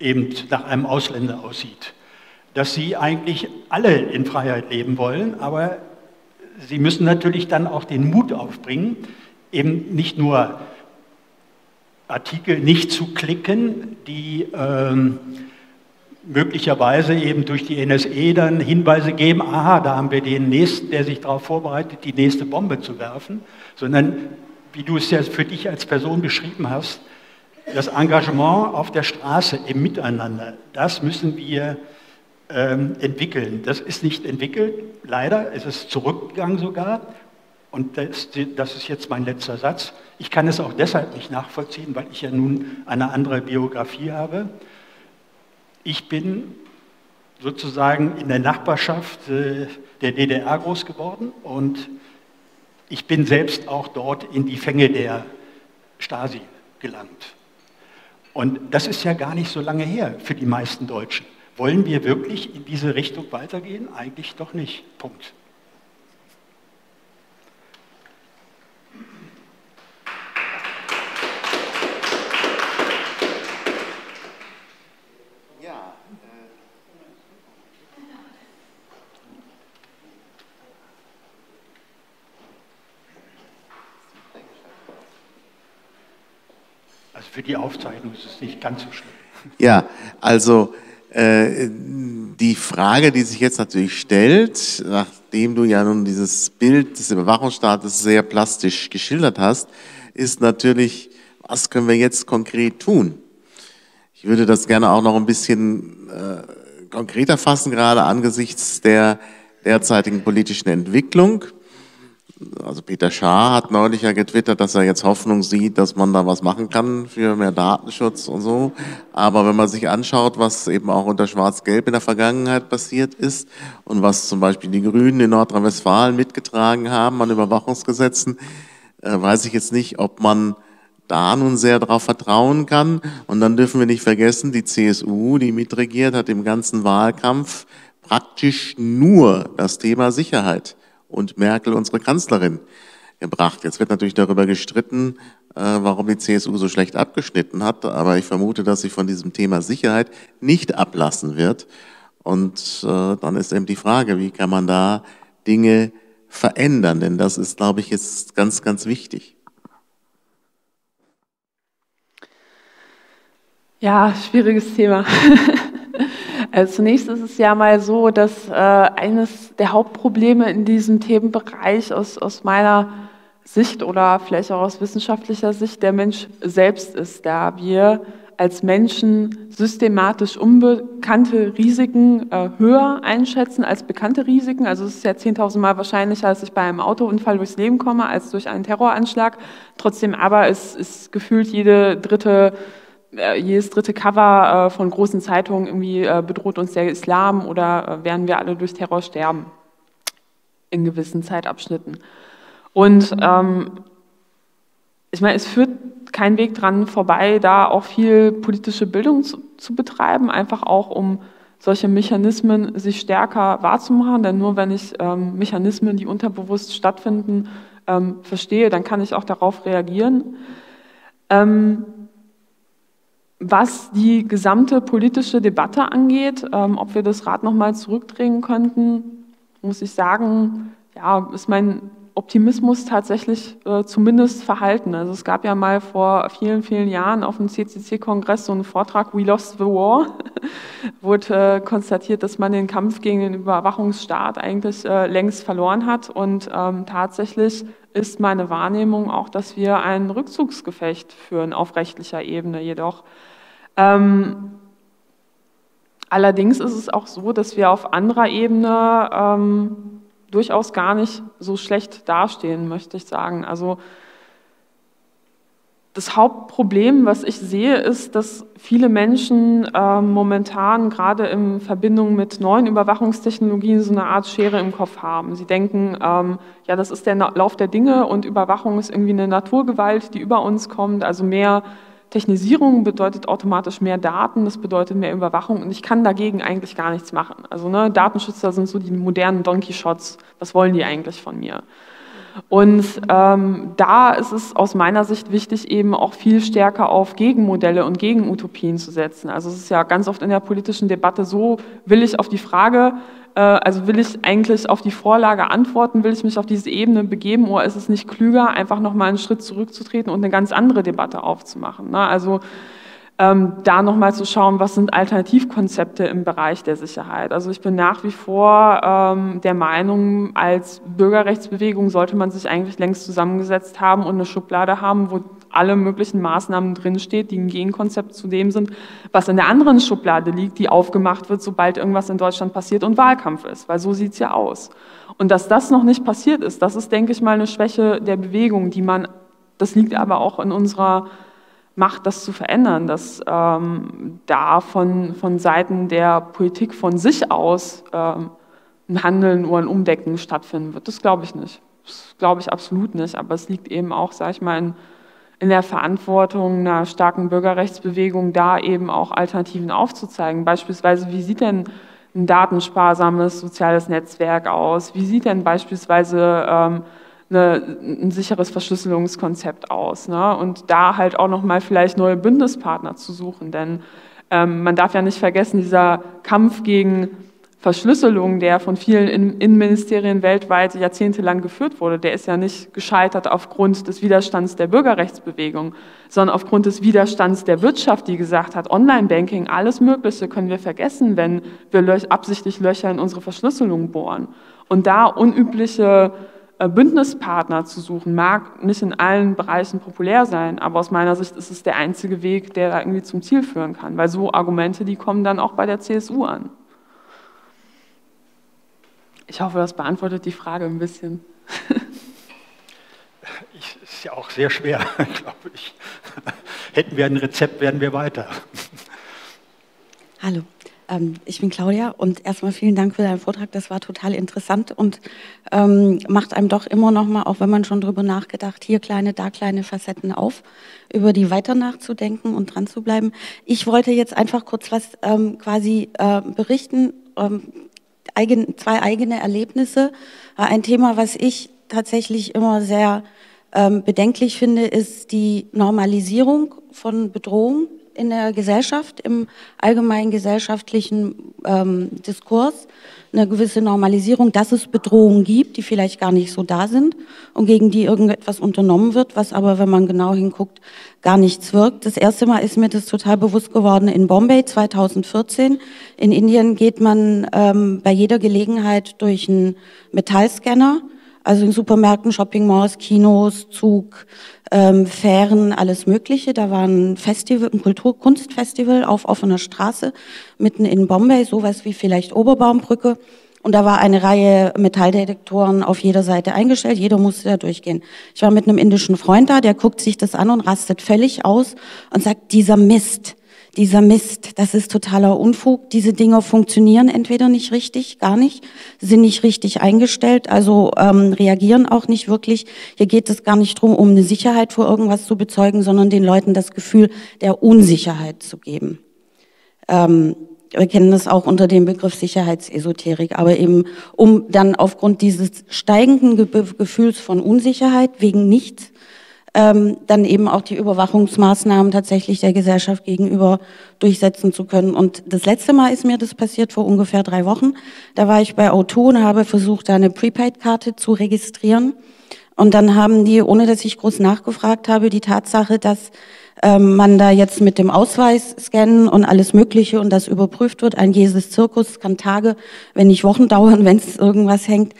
eben nach einem Ausländer aussieht. Dass sie eigentlich alle in Freiheit leben wollen, aber sie müssen natürlich dann auch den Mut aufbringen, eben nicht nur Artikel nicht zu klicken, die ähm, möglicherweise eben durch die NSE dann Hinweise geben, aha, da haben wir den nächsten, der sich darauf vorbereitet, die nächste Bombe zu werfen, sondern wie du es ja für dich als Person beschrieben hast, das Engagement auf der Straße im Miteinander, das müssen wir ähm, entwickeln. Das ist nicht entwickelt, leider, es ist zurückgegangen sogar. Und das, das, ist jetzt mein letzter Satz. Ich kann es auch deshalb nicht nachvollziehen, weil ich ja nun eine andere Biografie habe. Ich bin sozusagen in der Nachbarschaft äh, der DDR groß geworden und ich bin selbst auch dort in die Fänge der Stasi gelangt. Und das ist ja gar nicht so lange her für die meisten Deutschen. Wollen wir wirklich in diese Richtung weitergehen? Eigentlich doch nicht. Punkt. Also für die Aufzeichnung ist es nicht ganz so schlimm. Ja, also äh, die Frage, die sich jetzt natürlich stellt, nachdem du ja nun dieses Bild des Überwachungsstaates sehr plastisch geschildert hast, ist natürlich, was können wir jetzt konkret tun? Ich würde das gerne auch noch ein bisschen äh, konkreter fassen, gerade angesichts der derzeitigen politischen Entwicklung also Peter Schaar hat neulich ja getwittert, dass er jetzt Hoffnung sieht, dass man da was machen kann für mehr Datenschutz und so. Aber wenn man sich anschaut, was eben auch unter Schwarz-Gelb in der Vergangenheit passiert ist und was zum Beispiel die Grünen in Nordrhein-Westfalen mitgetragen haben an Überwachungsgesetzen, äh, weiß ich jetzt nicht, ob man da nun sehr darauf vertrauen kann. Und dann dürfen wir nicht vergessen, die CSU, die mitregiert, hat im ganzen Wahlkampf praktisch nur das Thema Sicherheit und Merkel, unsere Kanzlerin, gebracht. Jetzt wird natürlich darüber gestritten, äh, warum die CSU so schlecht abgeschnitten hat, aber ich vermute, dass sie von diesem Thema Sicherheit nicht ablassen wird. Und äh, dann ist eben die Frage, wie kann man da Dinge verändern? Denn das ist, glaube ich, jetzt ganz, ganz wichtig. Ja, schwieriges Thema. Also zunächst ist es ja mal so, dass äh, eines der Hauptprobleme in diesem Themenbereich aus, aus meiner Sicht oder vielleicht auch aus wissenschaftlicher Sicht der Mensch selbst ist, da wir als Menschen systematisch unbekannte Risiken äh, höher einschätzen als bekannte Risiken. Also es ist ja 10.000 Mal wahrscheinlicher, dass ich bei einem Autounfall durchs Leben komme, als durch einen Terroranschlag. Trotzdem aber ist, ist gefühlt jede dritte jedes dritte Cover äh, von großen Zeitungen irgendwie äh, bedroht uns der Islam oder werden wir alle durch Terror sterben in gewissen Zeitabschnitten. Und ähm, ich meine, es führt kein Weg dran vorbei, da auch viel politische Bildung zu, zu betreiben, einfach auch um solche Mechanismen sich stärker wahrzumachen. Denn nur wenn ich ähm, Mechanismen, die unterbewusst stattfinden, ähm, verstehe, dann kann ich auch darauf reagieren. Ähm, was die gesamte politische Debatte angeht, ähm, ob wir das Rad nochmal zurückdrehen könnten, muss ich sagen, ja, ist mein Optimismus tatsächlich äh, zumindest verhalten. Also es gab ja mal vor vielen, vielen Jahren auf dem CCC-Kongress so einen Vortrag, We Lost the War, wurde äh, konstatiert, dass man den Kampf gegen den Überwachungsstaat eigentlich äh, längst verloren hat. Und ähm, tatsächlich ist meine Wahrnehmung auch, dass wir ein Rückzugsgefecht führen auf rechtlicher Ebene. Jedoch ähm, allerdings ist es auch so, dass wir auf anderer Ebene ähm, durchaus gar nicht so schlecht dastehen, möchte ich sagen. Also das Hauptproblem, was ich sehe, ist, dass viele Menschen äh, momentan gerade in Verbindung mit neuen Überwachungstechnologien so eine Art Schere im Kopf haben. Sie denken, ähm, ja, das ist der Lauf der Dinge und Überwachung ist irgendwie eine Naturgewalt, die über uns kommt, also mehr Technisierung bedeutet automatisch mehr Daten, das bedeutet mehr Überwachung und ich kann dagegen eigentlich gar nichts machen. Also ne, Datenschützer sind so die modernen Donkey Shots. Was wollen die eigentlich von mir? Und ähm, da ist es aus meiner Sicht wichtig, eben auch viel stärker auf Gegenmodelle und Gegenutopien zu setzen. Also es ist ja ganz oft in der politischen Debatte so, will ich auf die Frage, also will ich eigentlich auf die Vorlage antworten, will ich mich auf diese Ebene begeben oder ist es nicht klüger, einfach nochmal einen Schritt zurückzutreten und eine ganz andere Debatte aufzumachen. Ne? Also ähm, da nochmal zu schauen, was sind Alternativkonzepte im Bereich der Sicherheit. Also ich bin nach wie vor ähm, der Meinung, als Bürgerrechtsbewegung sollte man sich eigentlich längst zusammengesetzt haben und eine Schublade haben, wo alle möglichen Maßnahmen drinsteht, die ein Gegenkonzept zu dem sind, was in der anderen Schublade liegt, die aufgemacht wird, sobald irgendwas in Deutschland passiert und Wahlkampf ist, weil so sieht es ja aus. Und dass das noch nicht passiert ist, das ist, denke ich mal, eine Schwäche der Bewegung, die man, das liegt aber auch in unserer Macht, das zu verändern, dass ähm, da von, von Seiten der Politik von sich aus ähm, ein Handeln oder ein Umdecken stattfinden wird. Das glaube ich nicht. Das glaube ich absolut nicht. Aber es liegt eben auch, sage ich mal, in, in der Verantwortung einer starken Bürgerrechtsbewegung, da eben auch Alternativen aufzuzeigen. Beispielsweise, wie sieht denn ein datensparsames soziales Netzwerk aus? Wie sieht denn beispielsweise ähm, eine, ein sicheres Verschlüsselungskonzept aus. Ne? Und da halt auch nochmal vielleicht neue Bündnispartner zu suchen. Denn ähm, man darf ja nicht vergessen, dieser Kampf gegen Verschlüsselung, der von vielen Innenministerien weltweit jahrzehntelang geführt wurde, der ist ja nicht gescheitert aufgrund des Widerstands der Bürgerrechtsbewegung, sondern aufgrund des Widerstands der Wirtschaft, die gesagt hat, Online-Banking, alles Mögliche können wir vergessen, wenn wir absichtlich Löcher in unsere Verschlüsselung bohren. Und da unübliche äh, Bündnispartner zu suchen, mag nicht in allen Bereichen populär sein, aber aus meiner Sicht ist es der einzige Weg, der da irgendwie zum Ziel führen kann, weil so Argumente, die kommen dann auch bei der CSU an. Ich hoffe, das beantwortet die Frage ein bisschen. Ich, ist ja auch sehr schwer, glaube ich. Hätten wir ein Rezept, wären wir weiter. Hallo, ähm, ich bin Claudia und erstmal vielen Dank für deinen Vortrag. Das war total interessant und ähm, macht einem doch immer noch mal, auch wenn man schon drüber nachgedacht, hier kleine, da kleine Facetten auf, über die weiter nachzudenken und dran zu bleiben. Ich wollte jetzt einfach kurz was ähm, quasi äh, berichten, ähm, eigen, zwei eigene Erlebnisse. Äh, ein Thema, was ich tatsächlich immer sehr ähm, bedenklich finde, ist die Normalisierung von Bedrohung in der Gesellschaft, im allgemeinen gesellschaftlichen ähm, Diskurs, eine gewisse Normalisierung, dass es Bedrohungen gibt, die vielleicht gar nicht so da sind und gegen die irgendetwas unternommen wird, was aber, wenn man genau hinguckt, gar nichts wirkt. Das erste Mal ist mir das total bewusst geworden in Bombay 2014. In Indien geht man ähm, bei jeder Gelegenheit durch einen Metallscanner, also in Supermärkten, Shoppingmalls, Kinos, Zug, ähm, Fähren, alles Mögliche. Da war ein Festival, ein Kulturkunstfestival auf offener Straße mitten in Bombay, sowas wie vielleicht Oberbaumbrücke. Und da war eine Reihe Metalldetektoren auf jeder Seite eingestellt. Jeder musste da durchgehen. Ich war mit einem indischen Freund da, der guckt sich das an und rastet völlig aus und sagt, dieser Mist, dieser Mist, das ist totaler Unfug. Diese Dinger funktionieren entweder nicht richtig, gar nicht, sind nicht richtig eingestellt, also ähm, reagieren auch nicht wirklich. Hier geht es gar nicht drum, um eine Sicherheit vor irgendwas zu bezeugen, sondern den Leuten das Gefühl der Unsicherheit zu geben. Ähm, wir kennen das auch unter dem Begriff Sicherheitsesoterik, aber eben um dann aufgrund dieses steigenden Gefühls von Unsicherheit wegen nichts ähm, dann eben auch die Überwachungsmaßnahmen tatsächlich der Gesellschaft gegenüber durchsetzen zu können. Und das letzte Mal ist mir das passiert vor ungefähr drei Wochen. Da war ich bei O2 und habe versucht, da eine Prepaid-Karte zu registrieren. Und dann haben die, ohne dass ich groß nachgefragt habe, die Tatsache, dass ähm, man da jetzt mit dem Ausweis scannen und alles Mögliche und das überprüft wird. Ein Jesus Zirkus kann Tage, wenn nicht Wochen dauern, wenn es irgendwas hängt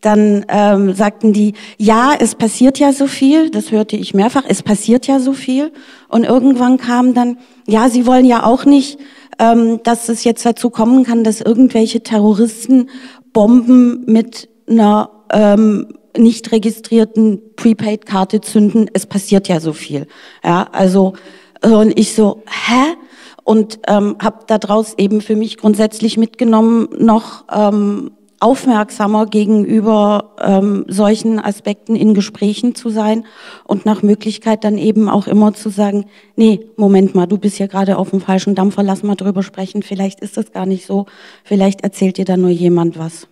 dann ähm, sagten die, ja, es passiert ja so viel, das hörte ich mehrfach, es passiert ja so viel. Und irgendwann kam dann, ja, sie wollen ja auch nicht, ähm, dass es jetzt dazu kommen kann, dass irgendwelche Terroristen Bomben mit einer ähm, nicht registrierten Prepaid-Karte zünden. Es passiert ja so viel. Ja, also und ich so, hä? Und ähm, habe daraus eben für mich grundsätzlich mitgenommen noch ähm, aufmerksamer gegenüber ähm, solchen Aspekten in Gesprächen zu sein und nach Möglichkeit dann eben auch immer zu sagen, nee, Moment mal, du bist hier gerade auf dem falschen Dampfer, lass mal drüber sprechen, vielleicht ist das gar nicht so, vielleicht erzählt dir da nur jemand was.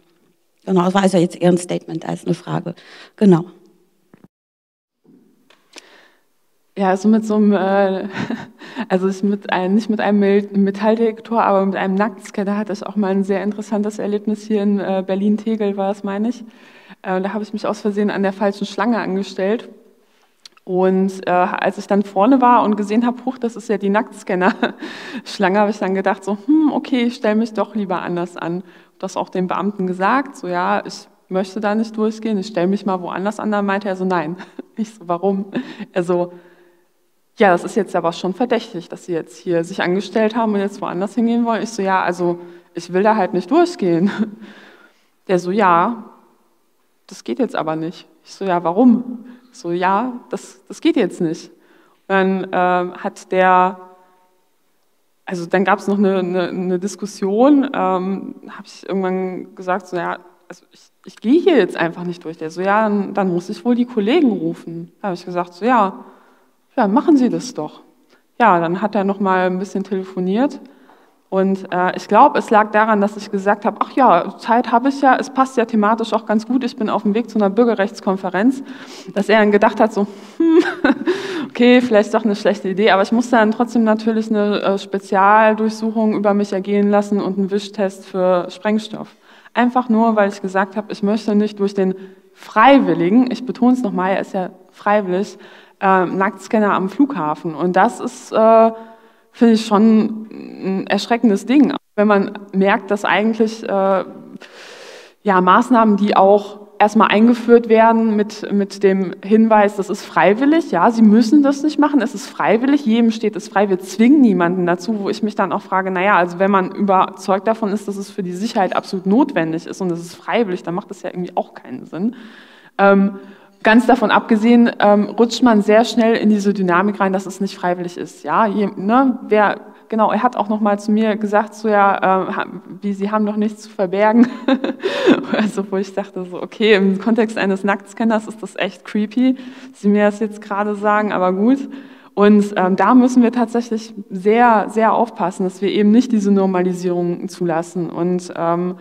Genau, das war also jetzt eher ein Statement als eine Frage. Genau. Ja, also mit so einem, äh, also ich mit ein, nicht mit einem Metalldetektor, aber mit einem Nacktscanner hatte ich auch mal ein sehr interessantes Erlebnis hier in äh, Berlin-Tegel, war es, meine ich. Äh, da habe ich mich aus Versehen an der falschen Schlange angestellt. Und äh, als ich dann vorne war und gesehen habe, huch, das ist ja die Nacktscanner-Schlange, habe ich dann gedacht, so, hm, okay, ich stelle mich doch lieber anders an. Das auch dem Beamten gesagt, so ja, ich möchte da nicht durchgehen, ich stelle mich mal woanders an. Dann meinte er so, nein. Ich so, warum? Er so, ja, das ist jetzt aber schon verdächtig, dass Sie jetzt hier sich angestellt haben und jetzt woanders hingehen wollen. Ich so, ja, also ich will da halt nicht durchgehen. Der so, ja, das geht jetzt aber nicht. Ich so, ja, warum? So, ja, das, das geht jetzt nicht. Und dann äh, hat der, also dann gab es noch eine, eine, eine Diskussion, ähm, habe ich irgendwann gesagt, so, ja, also ich, ich gehe hier jetzt einfach nicht durch. Der so, ja, dann, dann muss ich wohl die Kollegen rufen. Da habe ich gesagt, so, ja, ja, machen Sie das doch. Ja, dann hat er noch mal ein bisschen telefoniert. Und äh, ich glaube, es lag daran, dass ich gesagt habe, ach ja, Zeit habe ich ja, es passt ja thematisch auch ganz gut, ich bin auf dem Weg zu einer Bürgerrechtskonferenz, dass er dann gedacht hat, so, hm, okay, vielleicht doch eine schlechte Idee, aber ich musste dann trotzdem natürlich eine äh, Spezialdurchsuchung über mich ergehen lassen und einen Wischtest für Sprengstoff. Einfach nur, weil ich gesagt habe, ich möchte nicht durch den Freiwilligen, ich betone es nochmal, er ist ja freiwillig, äh, Nacktscanner am Flughafen. Und das ist, äh, finde ich, schon ein erschreckendes Ding. Wenn man merkt, dass eigentlich äh, ja, Maßnahmen, die auch erstmal eingeführt werden mit, mit dem Hinweis, das ist freiwillig, ja, sie müssen das nicht machen, es ist freiwillig, jedem steht es frei, wir zwingen niemanden dazu, wo ich mich dann auch frage, naja, also wenn man überzeugt davon ist, dass es für die Sicherheit absolut notwendig ist und es ist freiwillig, dann macht das ja irgendwie auch keinen Sinn. Ähm, Ganz davon abgesehen, ähm, rutscht man sehr schnell in diese Dynamik rein, dass es nicht freiwillig ist. Ja, je, ne, wer, genau, er hat auch noch mal zu mir gesagt, so ja, äh, wie Sie haben noch nichts zu verbergen. also wo ich dachte so, okay, im Kontext eines Nacktscanners ist das echt creepy, Sie mir das jetzt gerade sagen, aber gut. Und ähm, da müssen wir tatsächlich sehr, sehr aufpassen, dass wir eben nicht diese Normalisierung zulassen. Und ähm,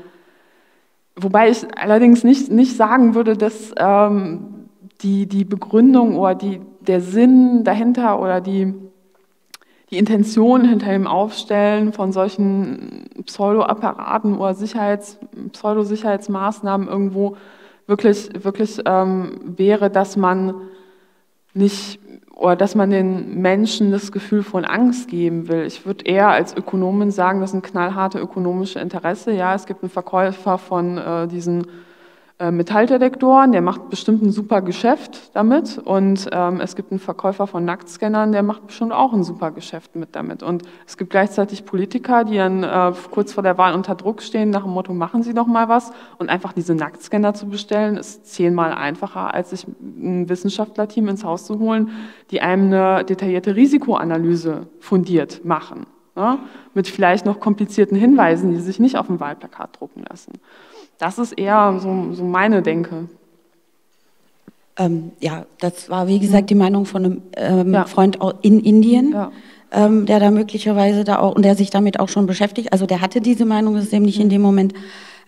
wobei ich allerdings nicht, nicht sagen würde, dass ähm, die, die Begründung oder die, der Sinn dahinter oder die, die Intention hinter dem Aufstellen von solchen Pseudo-Apparaten oder Sicherheits, Pseudo-Sicherheitsmaßnahmen irgendwo wirklich, wirklich ähm, wäre, dass man nicht oder dass man den Menschen das Gefühl von Angst geben will. Ich würde eher als Ökonomin sagen, das sind knallharte ökonomische Interesse. Ja, es gibt einen Verkäufer von äh, diesen Metalldetektoren, der macht bestimmt ein super Geschäft damit und ähm, es gibt einen Verkäufer von Nacktscannern, der macht bestimmt auch ein super Geschäft mit damit und es gibt gleichzeitig Politiker, die dann äh, kurz vor der Wahl unter Druck stehen nach dem Motto, machen Sie doch mal was und einfach diese Nacktscanner zu bestellen, ist zehnmal einfacher, als sich ein Wissenschaftlerteam ins Haus zu holen, die einem eine detaillierte Risikoanalyse fundiert machen, ja? mit vielleicht noch komplizierten Hinweisen, die sich nicht auf dem Wahlplakat drucken lassen. Das ist eher so, so meine Denke. Ähm, ja, das war wie gesagt die Meinung von einem ähm, ja. Freund in Indien, ja. ähm, der da möglicherweise da auch und der sich damit auch schon beschäftigt. Also der hatte diese Meinung, ist dem nicht in dem Moment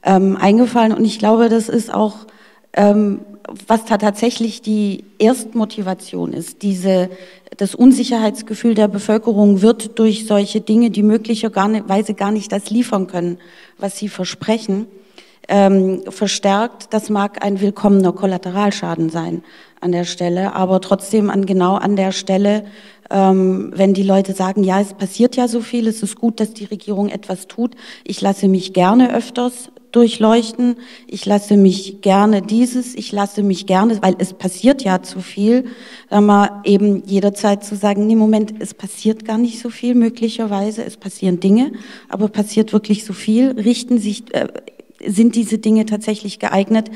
ähm, eingefallen. Und ich glaube, das ist auch ähm, was da tatsächlich die Erstmotivation ist. Diese, das Unsicherheitsgefühl der Bevölkerung wird durch solche Dinge, die möglicherweise gar nicht das liefern können, was sie versprechen, ähm, verstärkt. Das mag ein willkommener Kollateralschaden sein an der Stelle, aber trotzdem an genau an der Stelle, ähm, wenn die Leute sagen, ja, es passiert ja so viel, es ist gut, dass die Regierung etwas tut. Ich lasse mich gerne öfters durchleuchten. Ich lasse mich gerne dieses, ich lasse mich gerne, weil es passiert ja zu viel, da mal eben jederzeit zu sagen, nee, Moment, es passiert gar nicht so viel möglicherweise, es passieren Dinge, aber passiert wirklich so viel, richten sich, äh, sind diese Dinge tatsächlich geeignet,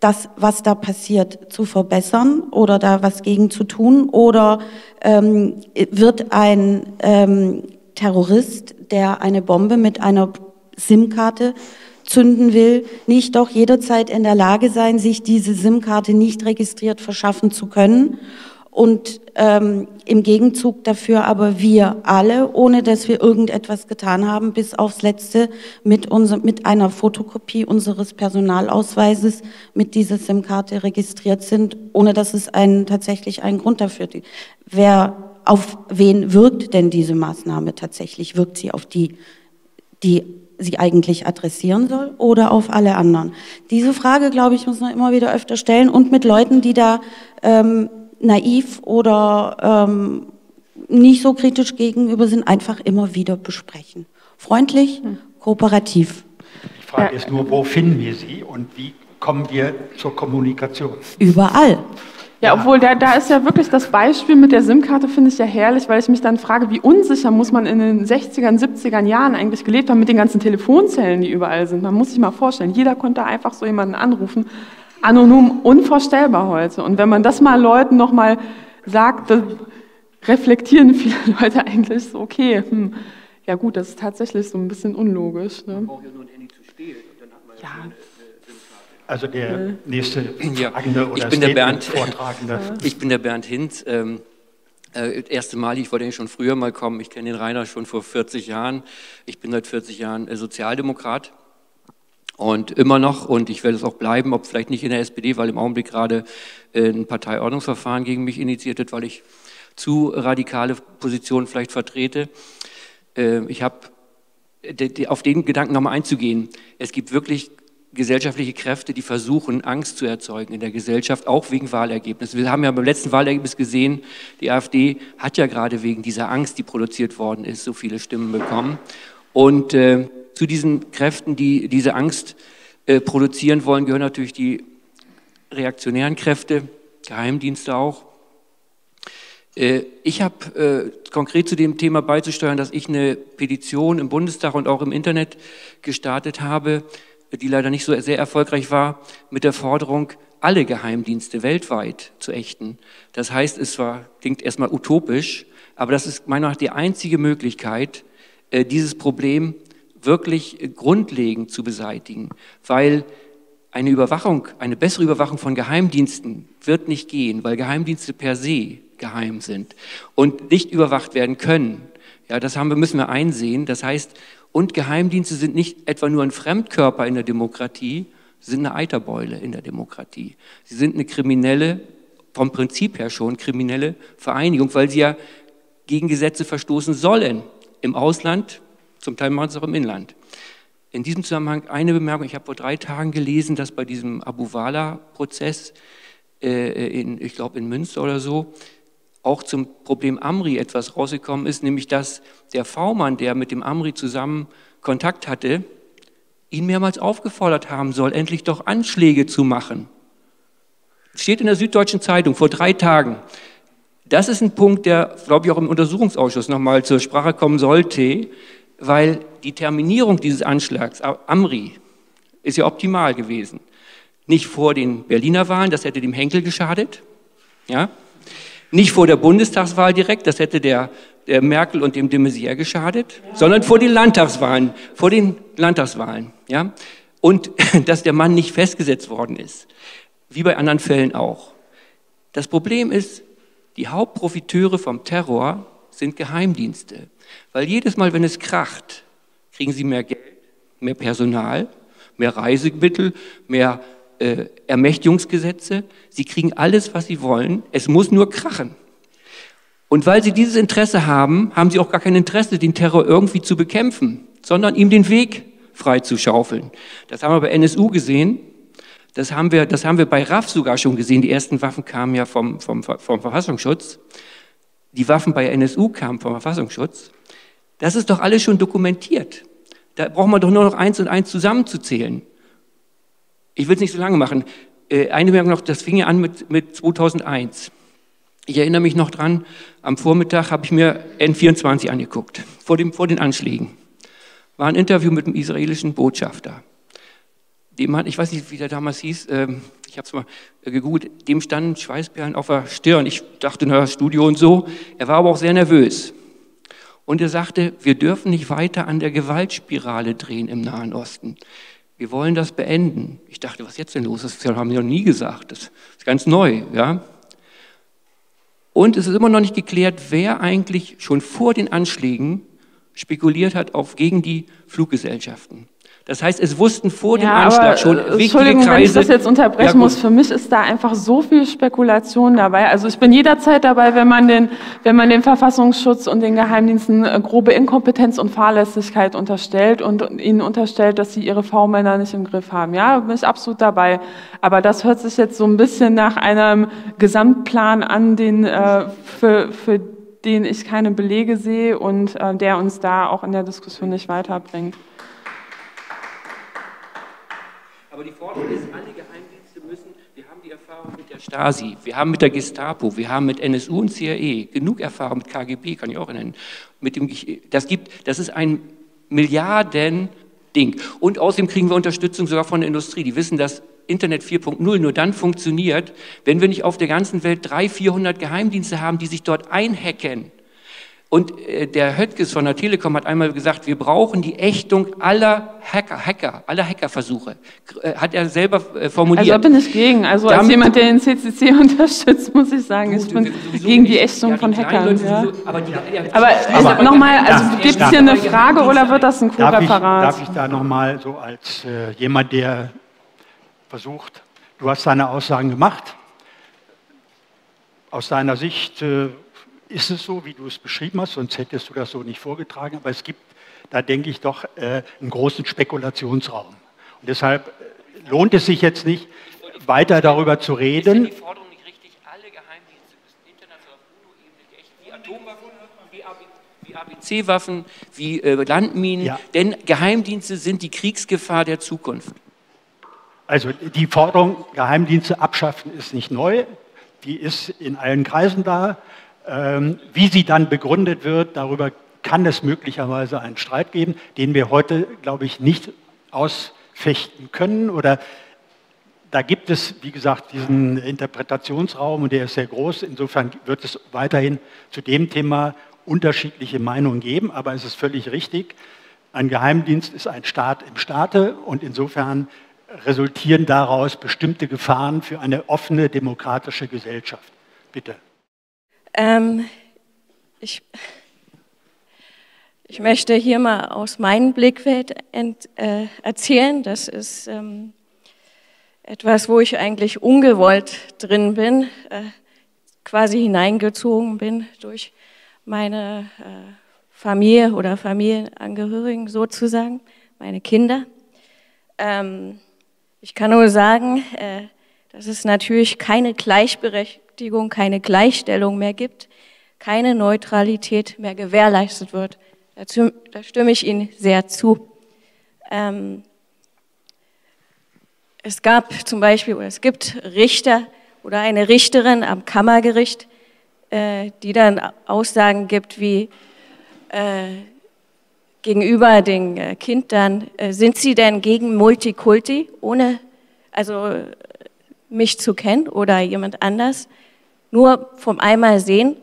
das, was da passiert, zu verbessern oder da was gegen zu tun? Oder ähm, wird ein ähm, Terrorist, der eine Bombe mit einer SIM-Karte zünden will, nicht doch jederzeit in der Lage sein, sich diese SIM-Karte nicht registriert verschaffen zu können? Und ähm, im Gegenzug dafür aber wir alle, ohne dass wir irgendetwas getan haben, bis aufs Letzte mit, unser, mit einer Fotokopie unseres Personalausweises mit dieser SIM-Karte registriert sind, ohne dass es einen, tatsächlich einen Grund dafür gibt. Wer, auf wen wirkt denn diese Maßnahme tatsächlich? Wirkt sie auf die, die sie eigentlich adressieren soll oder auf alle anderen? Diese Frage, glaube ich, muss man immer wieder öfter stellen und mit Leuten, die da ähm, naiv oder ähm, nicht so kritisch gegenüber sind, einfach immer wieder besprechen. Freundlich, hm. kooperativ. Die Frage ist nur, wo finden wir sie und wie kommen wir zur Kommunikation? Überall. Ja, obwohl da, da ist ja wirklich das Beispiel mit der SIM-Karte, finde ich ja herrlich, weil ich mich dann frage, wie unsicher muss man in den 60ern, 70ern Jahren eigentlich gelebt haben mit den ganzen Telefonzellen, die überall sind. Man muss sich mal vorstellen, jeder konnte einfach so jemanden anrufen anonym unvorstellbar heute. Und wenn man das mal Leuten nochmal sagt, reflektieren viele Leute eigentlich so, okay, hm, ja gut, das ist tatsächlich so ein bisschen unlogisch. Ne? Man braucht ja nur ein Handy zu stehlen und dann hat man ja, ja also der nächste Fragende oder ich bin der Bernd, Vortragende. Ich bin der Bernd Hinz. Ähm, äh, erste Mal, ich wollte eigentlich schon früher mal kommen. Ich kenne den Rainer schon vor 40 Jahren. Ich bin seit 40 Jahren äh, Sozialdemokrat. Und immer noch, und ich werde es auch bleiben, ob vielleicht nicht in der SPD, weil im Augenblick gerade äh, ein Parteiordnungsverfahren gegen mich initiiert wird, weil ich zu radikale Positionen vielleicht vertrete. Äh, ich habe auf den Gedanken nochmal einzugehen. Es gibt wirklich gesellschaftliche Kräfte, die versuchen, Angst zu erzeugen in der Gesellschaft, auch wegen Wahlergebnissen. Wir haben ja beim letzten Wahlergebnis gesehen, die AfD hat ja gerade wegen dieser Angst, die produziert worden ist, so viele Stimmen bekommen. Und äh, zu diesen Kräften, die diese Angst äh, produzieren wollen, gehören natürlich die reaktionären Kräfte, Geheimdienste auch. Äh, ich habe äh, konkret zu dem Thema beizusteuern, dass ich eine Petition im Bundestag und auch im Internet gestartet habe, die leider nicht so sehr erfolgreich war, mit der Forderung, alle Geheimdienste weltweit zu ächten. Das heißt, es war, klingt erstmal utopisch, aber das ist meiner Meinung nach die einzige Möglichkeit, äh, dieses Problem wirklich grundlegend zu beseitigen, weil eine Überwachung, eine bessere Überwachung von Geheimdiensten wird nicht gehen, weil Geheimdienste per se geheim sind und nicht überwacht werden können. Ja, das haben wir, müssen wir einsehen. Das heißt, und Geheimdienste sind nicht etwa nur ein Fremdkörper in der Demokratie, sie sind eine Eiterbeule in der Demokratie. Sie sind eine kriminelle, vom Prinzip her schon kriminelle Vereinigung, weil sie ja gegen Gesetze verstoßen sollen. Im Ausland zum Teil machen sie es auch im Inland. In diesem Zusammenhang eine Bemerkung. Ich habe vor drei Tagen gelesen, dass bei diesem Abu-Wala-Prozess, äh, in, ich glaube in Münster oder so, auch zum Problem Amri etwas rausgekommen ist, nämlich dass der V-Mann, der mit dem Amri zusammen Kontakt hatte, ihn mehrmals aufgefordert haben soll, endlich doch Anschläge zu machen. Steht in der Süddeutschen Zeitung vor drei Tagen. Das ist ein Punkt, der, glaube ich, auch im Untersuchungsausschuss nochmal zur Sprache kommen sollte, weil die Terminierung dieses Anschlags, Amri, ist ja optimal gewesen. Nicht vor den Berliner Wahlen, das hätte dem Henkel geschadet. Ja? Nicht vor der Bundestagswahl direkt, das hätte der, der Merkel und dem de Maizière geschadet, sondern vor den Landtagswahlen, vor den Landtagswahlen. Ja? Und dass der Mann nicht festgesetzt worden ist, wie bei anderen Fällen auch. Das Problem ist, die Hauptprofiteure vom Terror sind Geheimdienste. Weil jedes Mal, wenn es kracht, kriegen sie mehr Geld, mehr Personal, mehr Reisemittel, mehr äh, Ermächtigungsgesetze. Sie kriegen alles, was sie wollen. Es muss nur krachen. Und weil sie dieses Interesse haben, haben sie auch gar kein Interesse, den Terror irgendwie zu bekämpfen, sondern ihm den Weg frei zu schaufeln. Das haben wir bei NSU gesehen. Das haben wir, das haben wir bei RAF sogar schon gesehen. Die ersten Waffen kamen ja vom, vom, vom Verfassungsschutz. Die Waffen bei NSU kamen vom Verfassungsschutz. Das ist doch alles schon dokumentiert. Da braucht man doch nur noch eins und eins zusammenzuzählen. Ich will es nicht so lange machen. Äh, eine Bemerkung noch, das fing ja an mit, mit 2001. Ich erinnere mich noch dran, am Vormittag habe ich mir N24 angeguckt, vor, dem, vor den Anschlägen. War ein Interview mit einem israelischen Botschafter. Dem Mann, ich weiß nicht, wie der damals hieß, ähm, ich habe es mal gegoogelt, dem standen Schweißperlen auf der Stirn. Ich dachte, na, Studio und so. Er war aber auch sehr nervös. Und er sagte, wir dürfen nicht weiter an der Gewaltspirale drehen im Nahen Osten. Wir wollen das beenden. Ich dachte, was jetzt denn los ist? Das haben sie noch nie gesagt. Das ist ganz neu, ja. Und es ist immer noch nicht geklärt, wer eigentlich schon vor den Anschlägen spekuliert hat auf gegen die Fluggesellschaften. Das heißt, es wussten vor ja, dem Anschlag schon wichtige Entschuldigung, Kreise. wenn ich das jetzt unterbrechen ja, muss. Für mich ist da einfach so viel Spekulation dabei. Also ich bin jederzeit dabei, wenn man den, wenn man den Verfassungsschutz und den Geheimdiensten äh, grobe Inkompetenz und Fahrlässigkeit unterstellt und ihnen unterstellt, dass sie ihre V-Männer nicht im Griff haben. Ja, bin ich absolut dabei. Aber das hört sich jetzt so ein bisschen nach einem Gesamtplan an, den äh, für, für den ich keine Belege sehe und äh, der uns da auch in der Diskussion nicht weiterbringt. Aber die Forderung ist, alle Geheimdienste müssen, wir haben die Erfahrung mit der Stasi, wir haben mit der Gestapo, wir haben mit NSU und CIA genug Erfahrung mit KGB, kann ich auch nennen. Mit dem, das, gibt, das ist ein Milliarden Ding. Und außerdem kriegen wir Unterstützung sogar von der Industrie. Die wissen, dass Internet 4.0 nur dann funktioniert, wenn wir nicht auf der ganzen Welt 300, 400 Geheimdienste haben, die sich dort einhacken und äh, der Höttges von der Telekom hat einmal gesagt, wir brauchen die Ächtung aller Hacker, Hacker, aller Hackerversuche. Äh, hat er selber äh, formuliert. Also bin ich gegen. Also Damit, als jemand, der den CCC unterstützt, muss ich sagen, ich bin gegen die Ächtung ja, von Hackern. Ja. Sowieso, aber, aber, aber nochmal, also gibt es hier eine Frage oder wird das ein Co-Referat? Darf, ich, darf ich da nochmal so als äh, jemand, der versucht, du hast deine Aussagen gemacht, aus deiner Sicht äh, ist es so, wie du es beschrieben hast, sonst hättest du das so nicht vorgetragen. Aber es gibt da, denke ich, doch äh, einen großen Spekulationsraum. Und deshalb äh, lohnt es sich jetzt nicht, weiter darüber zu reden. Ist die Forderung nicht richtig, alle Geheimdienste müssen international auf UNO-Ebene wie Atomwaffen, wie ABC-Waffen, wie äh, Landminen, ja. denn Geheimdienste sind die Kriegsgefahr der Zukunft. Also die Forderung, Geheimdienste abschaffen, ist nicht neu. Die ist in allen Kreisen da. Ähm, wie sie dann begründet wird, darüber kann es möglicherweise einen Streit geben, den wir heute, glaube ich, nicht ausfechten können. Oder da gibt es, wie gesagt, diesen Interpretationsraum und der ist sehr groß. Insofern wird es weiterhin zu dem Thema unterschiedliche Meinungen geben. Aber es ist völlig richtig, ein Geheimdienst ist ein Staat im Staate und insofern resultieren daraus bestimmte Gefahren für eine offene demokratische Gesellschaft. Bitte. Ähm, ich, ich möchte hier mal aus meinem Blickfeld ent, äh, erzählen. Das ist ähm, etwas, wo ich eigentlich ungewollt drin bin, äh, quasi hineingezogen bin durch meine äh, Familie oder Familienangehörigen sozusagen, meine Kinder. Ähm, ich kann nur sagen, äh, dass es natürlich keine Gleichberechtigung Gleichberechtigung, keine Gleichstellung mehr gibt, keine Neutralität mehr gewährleistet wird. Dazu, da stimme ich Ihnen sehr zu. Ähm, es gab zum Beispiel, oder es gibt Richter oder eine Richterin am Kammergericht, äh, die dann Aussagen gibt wie äh, gegenüber den äh, Kindern, äh, sind Sie denn gegen Multikulti, ohne also mich zu kennen oder jemand anders? Nur vom einmal sehen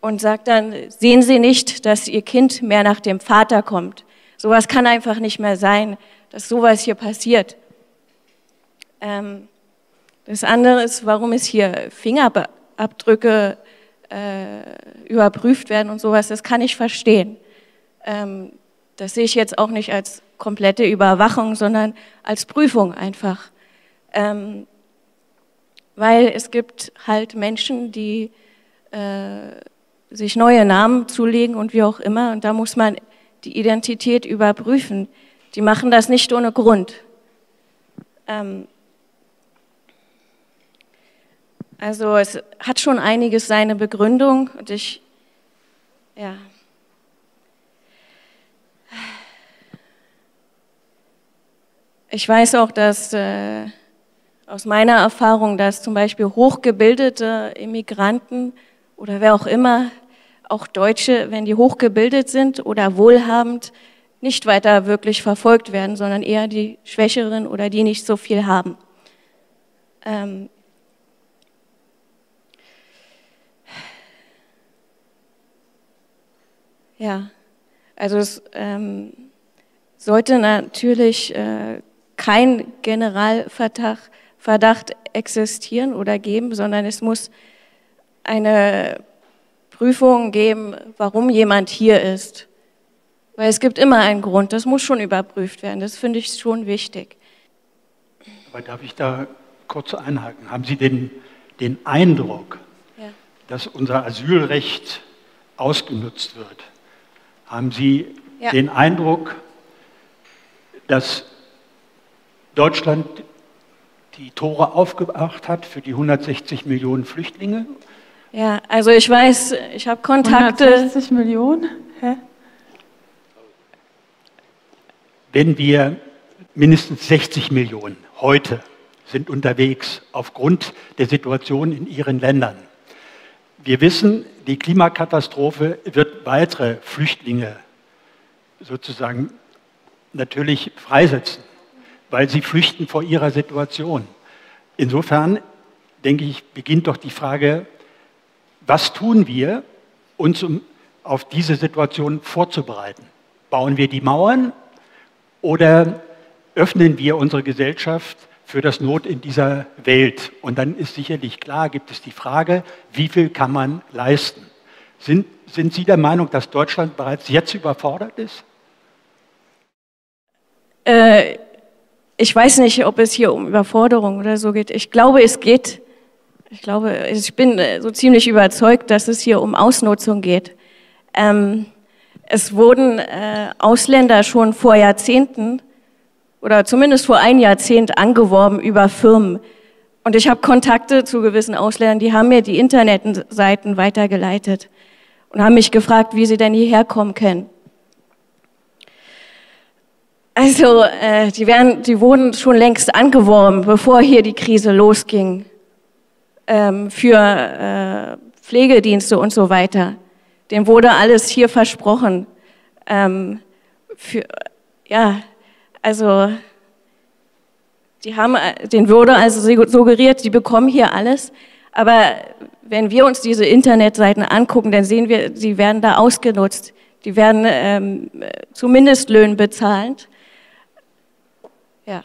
und sagt dann, sehen Sie nicht, dass Ihr Kind mehr nach dem Vater kommt. Sowas kann einfach nicht mehr sein, dass sowas hier passiert. Ähm, das andere ist, warum es hier Fingerabdrücke äh, überprüft werden und sowas, das kann ich verstehen. Ähm, das sehe ich jetzt auch nicht als komplette Überwachung, sondern als Prüfung einfach. Ähm, weil es gibt halt Menschen, die äh, sich neue Namen zulegen und wie auch immer. Und da muss man die Identität überprüfen. Die machen das nicht ohne Grund. Ähm also es hat schon einiges seine Begründung und ich, ja. Ich weiß auch, dass äh, aus meiner Erfahrung, dass zum Beispiel hochgebildete Immigranten oder wer auch immer, auch Deutsche, wenn die hochgebildet sind oder wohlhabend, nicht weiter wirklich verfolgt werden, sondern eher die Schwächeren oder die nicht so viel haben. Ähm ja, also es ähm, sollte natürlich äh, kein Generalverdacht Verdacht existieren oder geben, sondern es muss eine Prüfung geben, warum jemand hier ist. Weil es gibt immer einen Grund, das muss schon überprüft werden. Das finde ich schon wichtig. Aber darf ich da kurz einhaken? Haben Sie den, den Eindruck, ja. dass unser Asylrecht ausgenutzt wird? Haben Sie ja. den Eindruck, dass Deutschland die Tore aufgemacht hat für die 160 Millionen Flüchtlinge? Ja, also ich weiß, ich habe Kontakte. 160 Millionen? Hä? Wenn wir mindestens 60 Millionen heute sind unterwegs aufgrund der Situation in ihren Ländern. Wir wissen, die Klimakatastrophe wird weitere Flüchtlinge sozusagen natürlich freisetzen, weil sie flüchten vor ihrer Situation. Insofern denke ich, beginnt doch die Frage, was tun wir, uns um auf diese Situation vorzubereiten? Bauen wir die Mauern oder öffnen wir unsere Gesellschaft für das Not in dieser Welt? Und dann ist sicherlich klar, gibt es die Frage, wie viel kann man leisten? Sind, sind Sie der Meinung, dass Deutschland bereits jetzt überfordert ist? Äh, ich weiß nicht, ob es hier um Überforderung oder so geht. Ich glaube, es geht. Ich glaube, ich bin äh, so ziemlich überzeugt, dass es hier um Ausnutzung geht. Ähm, es wurden äh, Ausländer schon vor Jahrzehnten oder zumindest vor ein Jahrzehnt angeworben über Firmen. Und ich habe Kontakte zu gewissen Ausländern, die haben mir die Internetseiten weitergeleitet und haben mich gefragt, wie sie denn hierher kommen können. Also, äh, die, werden, die wurden schon längst angeworben, bevor hier die Krise losging, ähm, für äh, Pflegedienste und so weiter. Dem wurde alles hier versprochen. Ähm, für, ja, also, die haben, den wurde also suggeriert, die bekommen hier alles. Aber wenn wir uns diese Internetseiten angucken, dann sehen wir, sie werden da ausgenutzt. Die werden ähm, zu Mindestlöhnen bezahlt. Ja.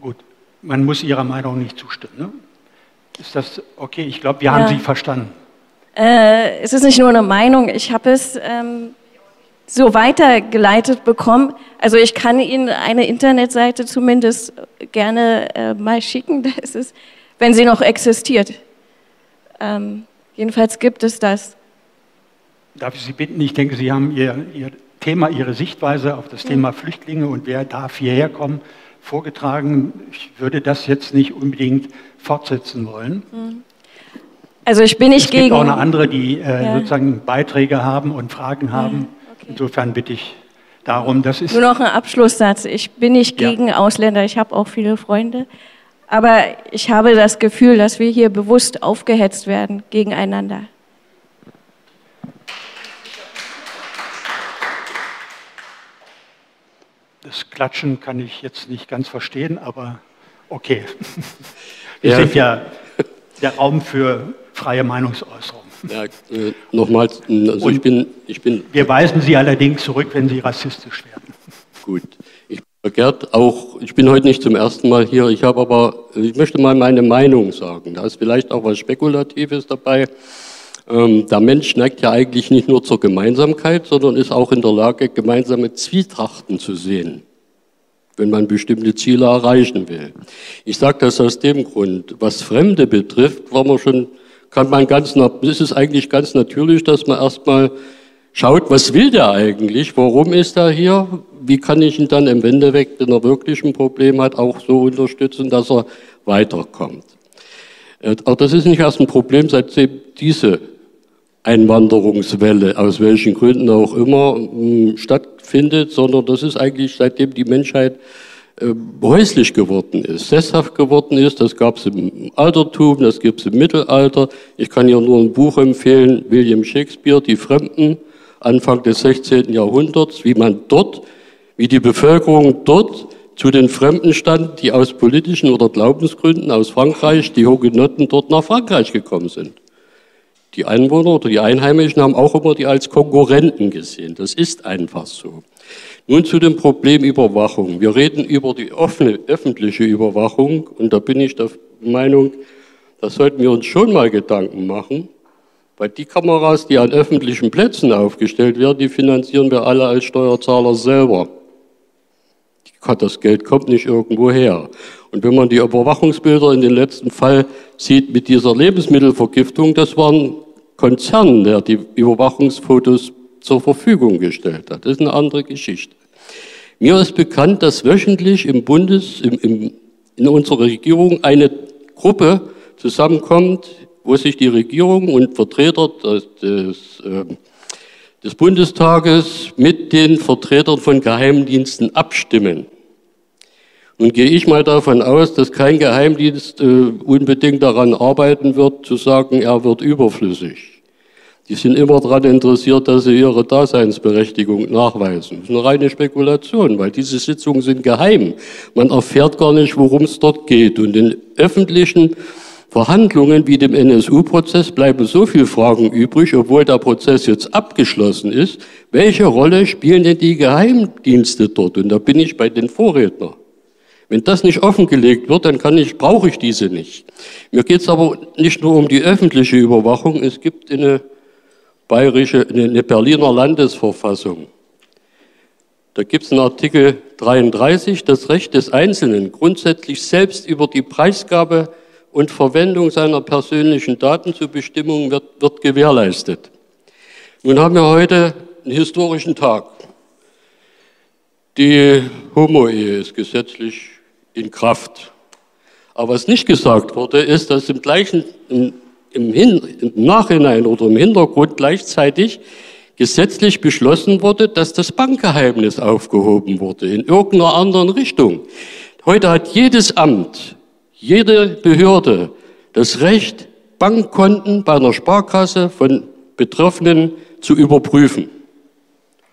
Gut, man muss Ihrer Meinung nicht zustimmen. Ne? Ist das okay? Ich glaube, wir ja. haben Sie verstanden. Äh, es ist nicht nur eine Meinung, ich habe es ähm, so weitergeleitet bekommen. Also ich kann Ihnen eine Internetseite zumindest gerne äh, mal schicken, das ist, wenn sie noch existiert. Ähm, jedenfalls gibt es das. Darf ich Sie bitten, ich denke, Sie haben Ihr, Ihr Thema, Ihre Sichtweise auf das Thema Flüchtlinge und wer darf hierher kommen, vorgetragen. Ich würde das jetzt nicht unbedingt fortsetzen wollen. Also ich bin nicht es gegen. Es gibt auch eine andere, die äh, ja. sozusagen Beiträge haben und Fragen haben. Okay. Insofern bitte ich darum, das ist. Nur noch ein Abschlusssatz. Ich bin nicht gegen ja. Ausländer. Ich habe auch viele Freunde. Aber ich habe das Gefühl, dass wir hier bewusst aufgehetzt werden gegeneinander. Das Klatschen kann ich jetzt nicht ganz verstehen, aber okay. Wir ja. sind ja der Raum für freie Meinungsäußerung. Ja, äh, nochmals, also ich bin, ich bin. Wir weisen Sie allerdings zurück, wenn Sie rassistisch werden. Gut. Ich bin Gerd, auch, ich bin heute nicht zum ersten Mal hier. Ich habe aber, ich möchte mal meine Meinung sagen. Da ist vielleicht auch was Spekulatives dabei. Ähm, der Mensch neigt ja eigentlich nicht nur zur Gemeinsamkeit, sondern ist auch in der Lage, gemeinsame Zwietrachten zu sehen, wenn man bestimmte Ziele erreichen will. Ich sage das aus dem Grund, was Fremde betrifft, war man schon, kann man ganz, ist es eigentlich ganz natürlich, dass man erstmal schaut, was will der eigentlich, warum ist er hier, wie kann ich ihn dann im Endeffekt, wenn er wirklich ein Problem hat, auch so unterstützen, dass er weiterkommt. Äh, aber das ist nicht erst ein Problem, seitdem diese Einwanderungswelle, aus welchen Gründen auch immer, hm, stattfindet, sondern das ist eigentlich seitdem die Menschheit äh, häuslich geworden ist, sesshaft geworden ist. Das gab es im Altertum, das gibt es im Mittelalter. Ich kann hier nur ein Buch empfehlen, William Shakespeare, Die Fremden, Anfang des 16. Jahrhunderts, wie man dort, wie die Bevölkerung dort zu den Fremden stand, die aus politischen oder Glaubensgründen aus Frankreich, die Hugenotten dort nach Frankreich gekommen sind. Die Einwohner oder die Einheimischen haben auch immer die als Konkurrenten gesehen. Das ist einfach so. Nun zu dem Problem Überwachung. Wir reden über die offene öffentliche Überwachung und da bin ich der Meinung, da sollten wir uns schon mal Gedanken machen, weil die Kameras, die an öffentlichen Plätzen aufgestellt werden, die finanzieren wir alle als Steuerzahler selber. Das Geld kommt nicht irgendwo her. Und wenn man die Überwachungsbilder in den letzten Fall sieht mit dieser Lebensmittelvergiftung, das war ein Konzern, der die Überwachungsfotos zur Verfügung gestellt hat. Das ist eine andere Geschichte. Mir ist bekannt, dass wöchentlich im Bundes, im, im, in unserer Regierung eine Gruppe zusammenkommt, wo sich die Regierung und Vertreter des, des, ähm, des Bundestages mit den Vertretern von Geheimdiensten abstimmen. Nun gehe ich mal davon aus, dass kein Geheimdienst äh, unbedingt daran arbeiten wird, zu sagen, er wird überflüssig. Die sind immer daran interessiert, dass sie ihre Daseinsberechtigung nachweisen. Das ist eine reine Spekulation, weil diese Sitzungen sind geheim. Man erfährt gar nicht, worum es dort geht. Und in öffentlichen Verhandlungen wie dem NSU-Prozess bleiben so viele Fragen übrig, obwohl der Prozess jetzt abgeschlossen ist. Welche Rolle spielen denn die Geheimdienste dort? Und da bin ich bei den Vorrednern. Wenn das nicht offengelegt wird, dann kann ich, brauche ich diese nicht. Mir geht es aber nicht nur um die öffentliche Überwachung. Es gibt eine bayerische, eine Berliner Landesverfassung. Da gibt es einen Artikel 33, das Recht des Einzelnen, grundsätzlich selbst über die Preisgabe und Verwendung seiner persönlichen Daten zu Bestimmungen wird, wird gewährleistet. Nun haben wir heute einen historischen Tag. Die Homo-Ehe ist gesetzlich in Kraft. Aber was nicht gesagt wurde, ist, dass im gleichen, im, im, Hin, im Nachhinein oder im Hintergrund gleichzeitig gesetzlich beschlossen wurde, dass das Bankgeheimnis aufgehoben wurde, in irgendeiner anderen Richtung. Heute hat jedes Amt, jede Behörde das Recht, Bankkonten bei einer Sparkasse von Betroffenen zu überprüfen.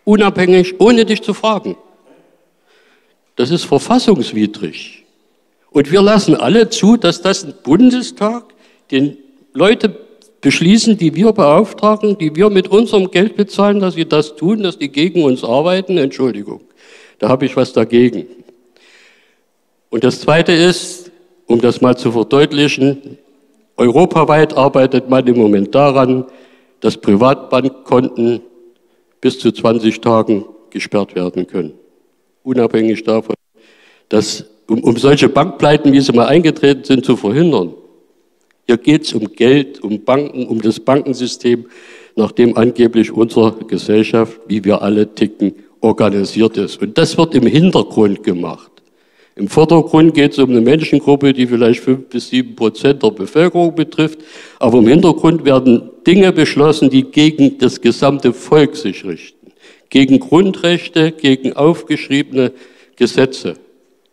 Unabhängig, ohne dich zu fragen. Das ist verfassungswidrig. Und wir lassen alle zu, dass das ein Bundestag den Leute beschließen, die wir beauftragen, die wir mit unserem Geld bezahlen, dass sie das tun, dass die gegen uns arbeiten. Entschuldigung, da habe ich was dagegen. Und das Zweite ist, um das mal zu verdeutlichen, europaweit arbeitet man im Moment daran, dass Privatbankkonten bis zu 20 Tagen gesperrt werden können unabhängig davon, dass, um, um solche Bankpleiten, wie sie mal eingetreten sind, zu verhindern. Hier geht es um Geld, um Banken, um das Bankensystem, nach dem angeblich unsere Gesellschaft, wie wir alle ticken, organisiert ist. Und das wird im Hintergrund gemacht. Im Vordergrund geht es um eine Menschengruppe, die vielleicht fünf bis sieben Prozent der Bevölkerung betrifft, aber im Hintergrund werden Dinge beschlossen, die gegen das gesamte Volk sich richten gegen Grundrechte, gegen aufgeschriebene Gesetze.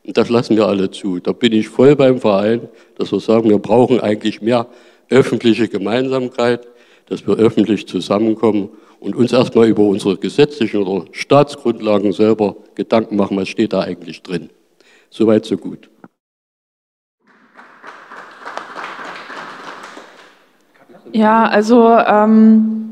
Und das lassen wir alle zu. Da bin ich voll beim Verein, dass wir sagen, wir brauchen eigentlich mehr öffentliche Gemeinsamkeit, dass wir öffentlich zusammenkommen und uns erstmal über unsere gesetzlichen oder Staatsgrundlagen selber Gedanken machen, was steht da eigentlich drin. Soweit, so gut. Ja, also ähm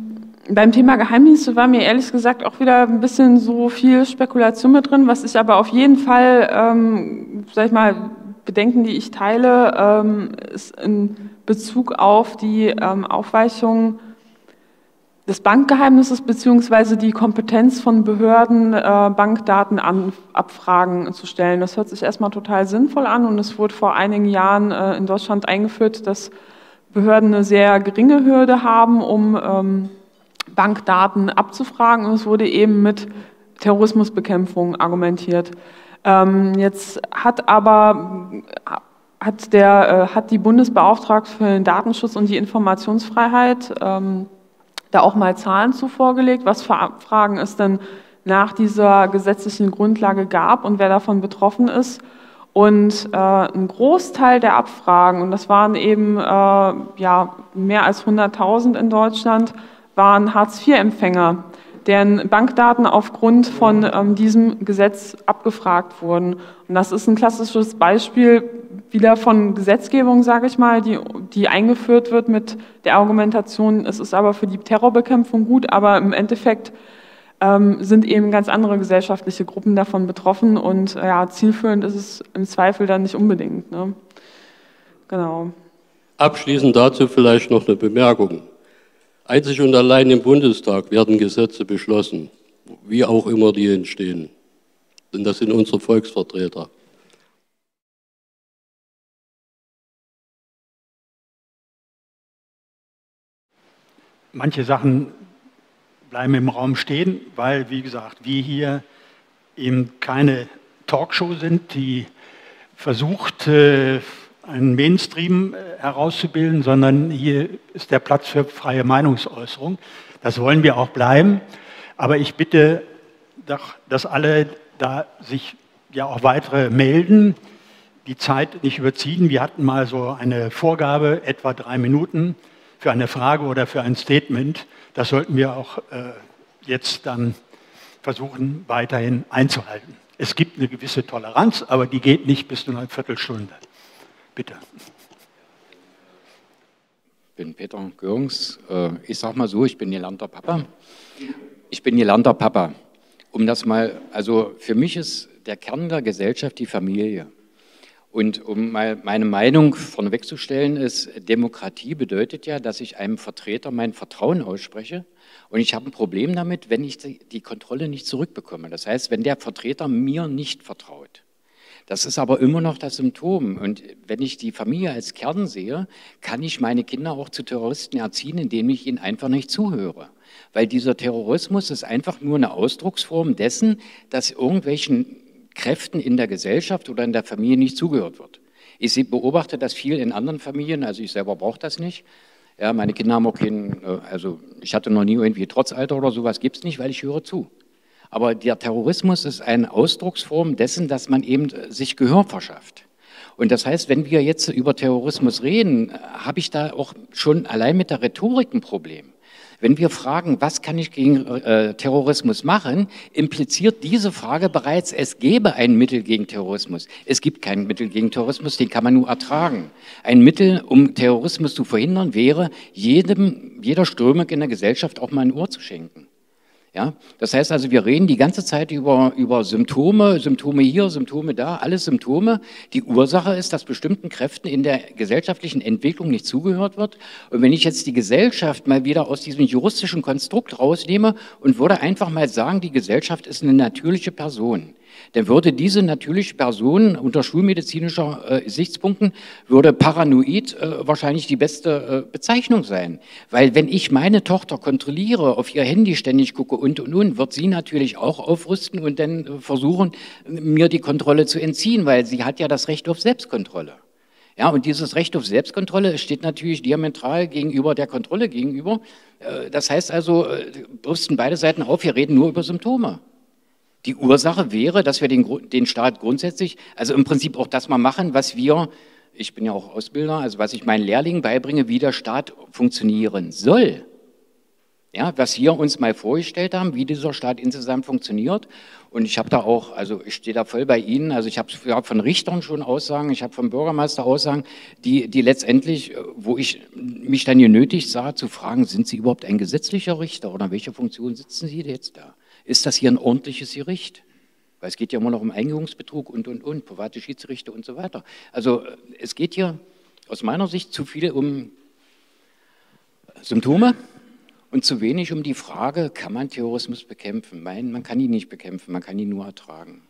beim Thema Geheimdienste war mir ehrlich gesagt auch wieder ein bisschen so viel Spekulation mit drin, was ich aber auf jeden Fall, ähm, sag ich mal, Bedenken, die ich teile, ähm, ist in Bezug auf die ähm, Aufweichung des Bankgeheimnisses beziehungsweise die Kompetenz von Behörden, äh, Bankdaten an, abfragen zu stellen. Das hört sich erstmal total sinnvoll an und es wurde vor einigen Jahren äh, in Deutschland eingeführt, dass Behörden eine sehr geringe Hürde haben, um ähm, Bankdaten abzufragen und es wurde eben mit Terrorismusbekämpfung argumentiert. Ähm, jetzt hat aber hat, der, äh, hat die Bundesbeauftragte für den Datenschutz und die Informationsfreiheit ähm, da auch mal Zahlen zu vorgelegt, was für Abfragen es denn nach dieser gesetzlichen Grundlage gab und wer davon betroffen ist. Und äh, ein Großteil der Abfragen, und das waren eben äh, ja, mehr als 100.000 in Deutschland, waren Hartz-IV-Empfänger, deren Bankdaten aufgrund von ähm, diesem Gesetz abgefragt wurden. Und das ist ein klassisches Beispiel wieder von Gesetzgebung, sage ich mal, die, die eingeführt wird mit der Argumentation, es ist aber für die Terrorbekämpfung gut, aber im Endeffekt ähm, sind eben ganz andere gesellschaftliche Gruppen davon betroffen und ja, zielführend ist es im Zweifel dann nicht unbedingt. Ne? Genau. Abschließend dazu vielleicht noch eine Bemerkung. Einzig und allein im Bundestag werden Gesetze beschlossen, wie auch immer die entstehen. Denn das sind unsere Volksvertreter. Manche Sachen bleiben im Raum stehen, weil, wie gesagt, wir hier eben keine Talkshow sind, die versucht, äh, einen Mainstream äh, herauszubilden, sondern hier ist der Platz für freie Meinungsäußerung. Das wollen wir auch bleiben. Aber ich bitte doch, dass alle da sich ja auch weitere melden, die Zeit nicht überziehen. Wir hatten mal so eine Vorgabe, etwa drei Minuten für eine Frage oder für ein Statement. Das sollten wir auch äh, jetzt dann versuchen, weiterhin einzuhalten. Es gibt eine gewisse Toleranz, aber die geht nicht bis zu einer Viertelstunde. Bitte. Ich bin Peter Görings. Äh, ich sage mal so, ich bin gelernter Papa. Ich bin gelernter Papa. Um das mal, also für mich ist der Kern der Gesellschaft die Familie. Und um meine Meinung vorneweg zu stellen, ist, Demokratie bedeutet ja, dass ich einem Vertreter mein Vertrauen ausspreche. Und ich habe ein Problem damit, wenn ich die Kontrolle nicht zurückbekomme. Das heißt, wenn der Vertreter mir nicht vertraut. Das ist aber immer noch das Symptom. Und wenn ich die Familie als Kern sehe, kann ich meine Kinder auch zu Terroristen erziehen, indem ich ihnen einfach nicht zuhöre. Weil dieser Terrorismus ist einfach nur eine Ausdrucksform dessen, dass irgendwelchen Kräften in der Gesellschaft oder in der Familie nicht zugehört wird. Ich beobachte das viel in anderen Familien, also ich selber brauche das nicht. Ja, meine Kinder haben auch keinen, äh, also ich hatte noch nie irgendwie Trotzalter oder sowas, gibt es nicht, weil ich höre zu. Aber der Terrorismus ist eine Ausdrucksform dessen, dass man eben sich Gehör verschafft. Und das heißt, wenn wir jetzt über Terrorismus reden, habe ich da auch schon allein mit der Rhetorik ein Problem. Wenn wir fragen, was kann ich gegen äh, Terrorismus machen, impliziert diese Frage bereits, es gäbe ein Mittel gegen Terrorismus. Es gibt kein Mittel gegen Terrorismus, den kann man nur ertragen. Ein Mittel, um Terrorismus zu verhindern, wäre, jedem, jeder Strömung in der Gesellschaft auch mal ein Ohr zu schenken. Ja, das heißt also, wir reden die ganze Zeit über, über Symptome, Symptome hier, Symptome da, alles Symptome. Die Ursache ist, dass bestimmten Kräften in der gesellschaftlichen Entwicklung nicht zugehört wird. Und wenn ich jetzt die Gesellschaft mal wieder aus diesem juristischen Konstrukt rausnehme und würde einfach mal sagen, die Gesellschaft ist eine natürliche Person, dann würde diese natürliche Person unter schulmedizinischer äh, Gesichtspunkten, würde paranoid äh, wahrscheinlich die beste äh, Bezeichnung sein. Weil wenn ich meine Tochter kontrolliere, auf ihr Handy ständig gucke und, und, und, wird sie natürlich auch aufrüsten und dann äh, versuchen, mir die Kontrolle zu entziehen, weil sie hat ja das Recht auf Selbstkontrolle. Ja, und dieses Recht auf Selbstkontrolle steht natürlich diametral gegenüber der Kontrolle gegenüber. Äh, das heißt also, äh, brüsten beide Seiten auf, wir reden nur über Symptome. Die Ursache wäre, dass wir den, den Staat grundsätzlich, also im Prinzip auch das mal machen, was wir, ich bin ja auch Ausbilder, also was ich meinen Lehrlingen beibringe, wie der Staat funktionieren soll. Ja, was wir uns mal vorgestellt haben, wie dieser Staat insgesamt funktioniert. Und ich habe da auch, also ich stehe da voll bei Ihnen, also ich habe hab von Richtern schon Aussagen, ich habe vom Bürgermeister Aussagen, die, die letztendlich, wo ich mich dann genötigt sah, zu fragen, sind Sie überhaupt ein gesetzlicher Richter oder welche Funktion sitzen Sie jetzt da? Ist das hier ein ordentliches Gericht? Weil es geht ja immer noch um Einigungsbetrug und, und, und, private Schiedsrichter und so weiter. Also äh, es geht hier aus meiner Sicht zu viel um Symptome und zu wenig um die Frage, kann man Terrorismus bekämpfen? Nein, man kann ihn nicht bekämpfen, man kann ihn nur ertragen.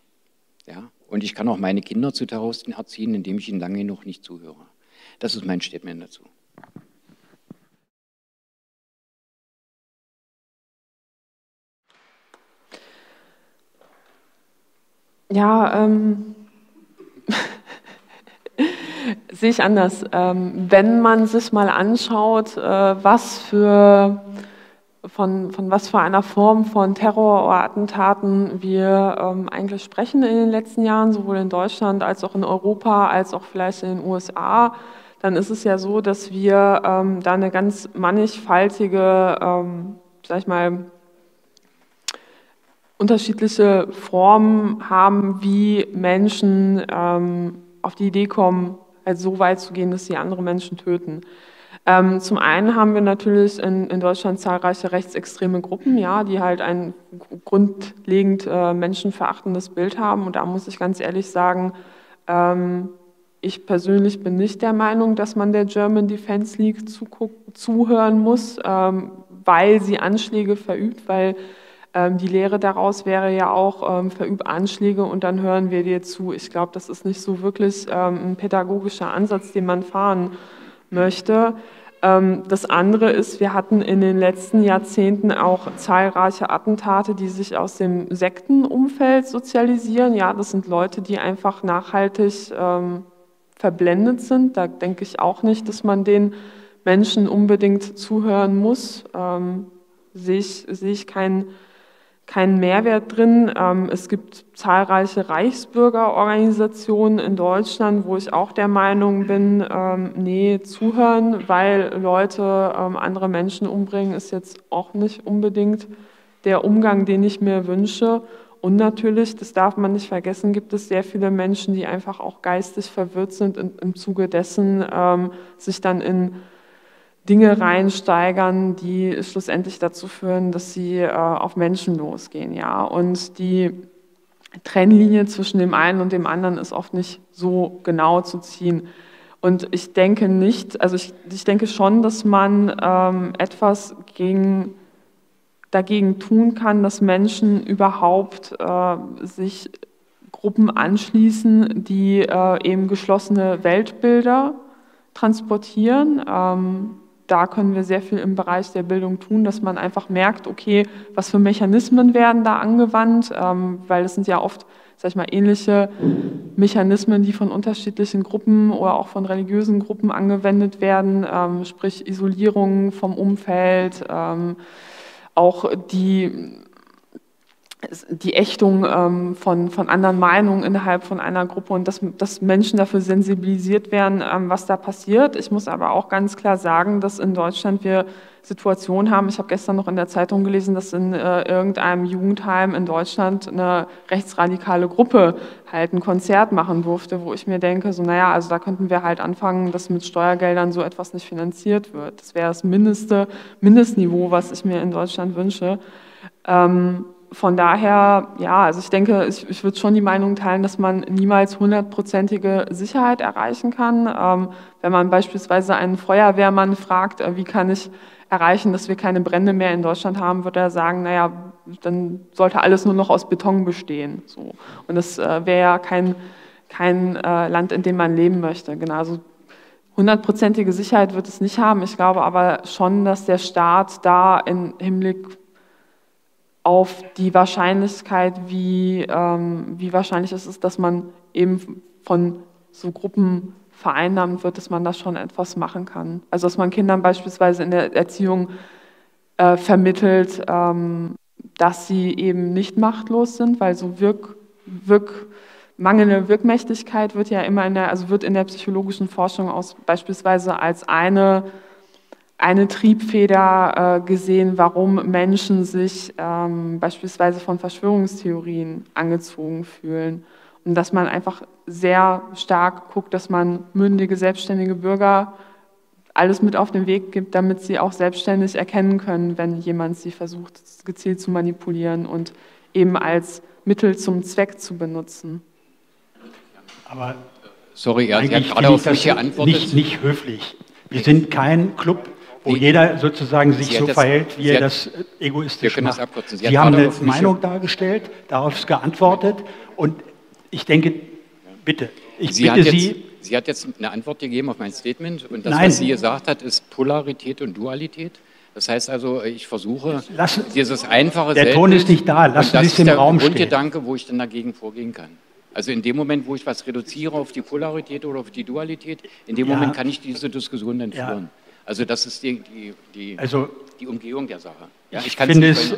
Ja? Und ich kann auch meine Kinder zu Terroristen erziehen, indem ich ihnen lange noch nicht zuhöre. Das ist mein Statement dazu. Ja, ähm, sehe ich anders. Ähm, wenn man sich mal anschaut, äh, was für von, von was für einer Form von Terrorattentaten wir ähm, eigentlich sprechen in den letzten Jahren, sowohl in Deutschland als auch in Europa, als auch vielleicht in den USA, dann ist es ja so, dass wir ähm, da eine ganz mannigfaltige, ähm, sag ich mal, unterschiedliche Formen haben, wie Menschen ähm, auf die Idee kommen, halt so weit zu gehen, dass sie andere Menschen töten. Ähm, zum einen haben wir natürlich in, in, Deutschland zahlreiche rechtsextreme Gruppen, ja, die halt ein grundlegend äh, menschenverachtendes Bild haben. Und da muss ich ganz ehrlich sagen, ähm, ich persönlich bin nicht der Meinung, dass man der German Defense League zuhören muss, ähm, weil sie Anschläge verübt, weil die Lehre daraus wäre ja auch, ähm, verüb Anschläge und dann hören wir dir zu. Ich glaube, das ist nicht so wirklich ähm, ein pädagogischer Ansatz, den man fahren möchte. Ähm, das andere ist, wir hatten in den letzten Jahrzehnten auch zahlreiche Attentate, die sich aus dem Sektenumfeld sozialisieren. Ja, das sind Leute, die einfach nachhaltig ähm, verblendet sind. Da denke ich auch nicht, dass man den Menschen unbedingt zuhören muss. Ähm, sehe ich, sehe ich keinen keinen Mehrwert drin. Ähm, es gibt zahlreiche Reichsbürgerorganisationen in Deutschland, wo ich auch der Meinung bin, ähm, nee, zuhören, weil Leute ähm, andere Menschen umbringen, ist jetzt auch nicht unbedingt der Umgang, den ich mir wünsche. Und natürlich, das darf man nicht vergessen, gibt es sehr viele Menschen, die einfach auch geistig verwirrt sind und im Zuge dessen sich dann in Dinge reinsteigern, die schlussendlich dazu führen, dass sie äh, auf Menschen losgehen. Ja? Und die Trennlinie zwischen dem einen und dem anderen ist oft nicht so genau zu ziehen. Und ich denke nicht, also ich, ich denke schon, dass man ähm, etwas gegen, dagegen tun kann, dass Menschen überhaupt äh, sich Gruppen anschließen, die äh, eben geschlossene Weltbilder transportieren. Ähm, da können wir sehr viel im Bereich der Bildung tun, dass man einfach merkt, okay, was für Mechanismen werden da angewandt, ähm, weil es sind ja oft, sag ich mal, ähnliche Mechanismen, die von unterschiedlichen Gruppen oder auch von religiösen Gruppen angewendet werden, ähm, sprich Isolierung vom Umfeld, ähm, auch die die Ächtung ähm, von, von anderen Meinungen innerhalb von einer Gruppe und dass, dass Menschen dafür sensibilisiert werden, ähm, was da passiert. Ich muss aber auch ganz klar sagen, dass in Deutschland wir Situationen haben. Ich habe gestern noch in der Zeitung gelesen, dass in äh, irgendeinem Jugendheim in Deutschland eine rechtsradikale Gruppe halt ein Konzert machen durfte, wo ich mir denke, so naja, also da könnten wir halt anfangen, dass mit Steuergeldern so etwas nicht finanziert wird. Das wäre das mindeste Mindestniveau, was ich mir in Deutschland wünsche. Ähm, von daher, ja, also ich denke, ich, ich würde schon die Meinung teilen, dass man niemals hundertprozentige Sicherheit erreichen kann. Ähm, wenn man beispielsweise einen Feuerwehrmann fragt, äh, wie kann ich erreichen, dass wir keine Brände mehr in Deutschland haben, würde er sagen, naja, dann sollte alles nur noch aus Beton bestehen. So. Und das äh, wäre ja kein, kein äh, Land, in dem man leben möchte. Genau, also hundertprozentige Sicherheit wird es nicht haben. Ich glaube aber schon, dass der Staat da im Hinblick auf die Wahrscheinlichkeit, wie, ähm, wie wahrscheinlich es ist, dass man eben von so Gruppen vereinnahmt wird, dass man da schon etwas machen kann. Also dass man Kindern beispielsweise in der Erziehung äh, vermittelt, ähm, dass sie eben nicht machtlos sind, weil so Wirk, Wirk, mangelnde Wirkmächtigkeit wird ja immer in der, also wird in der psychologischen Forschung aus, beispielsweise als eine eine Triebfeder äh, gesehen, warum Menschen sich ähm, beispielsweise von Verschwörungstheorien angezogen fühlen. Und dass man einfach sehr stark guckt, dass man mündige, selbstständige Bürger alles mit auf den Weg gibt, damit sie auch selbstständig erkennen können, wenn jemand sie versucht, gezielt zu manipulieren und eben als Mittel zum Zweck zu benutzen. Aber Sorry, er hat gerade auf mich geantwortet. Nicht, nicht höflich. Wir sind kein Club, wo die, jeder sozusagen sich so das, verhält, wie er das egoistisch wir macht. Das Sie, Sie haben eine Meinung dargestellt, darauf geantwortet und ich denke, bitte, ich Sie bitte Sie. Sie hat jetzt eine Antwort gegeben auf mein Statement und das, Nein. was sie gesagt hat, ist Polarität und Dualität. Das heißt also, ich versuche, Lassen, dieses einfache Der Ton ist nicht da, lassen Sie es im Raum stehen. Das ist der Grundgedanke, wo ich dann dagegen vorgehen kann. Also in dem Moment, wo ich was reduziere auf die Polarität oder auf die Dualität, in dem ja. Moment kann ich diese Diskussion dann führen. Ja. Also das ist die, die, die, also, die Umgehung der Sache. Ja, ich, ich finde es,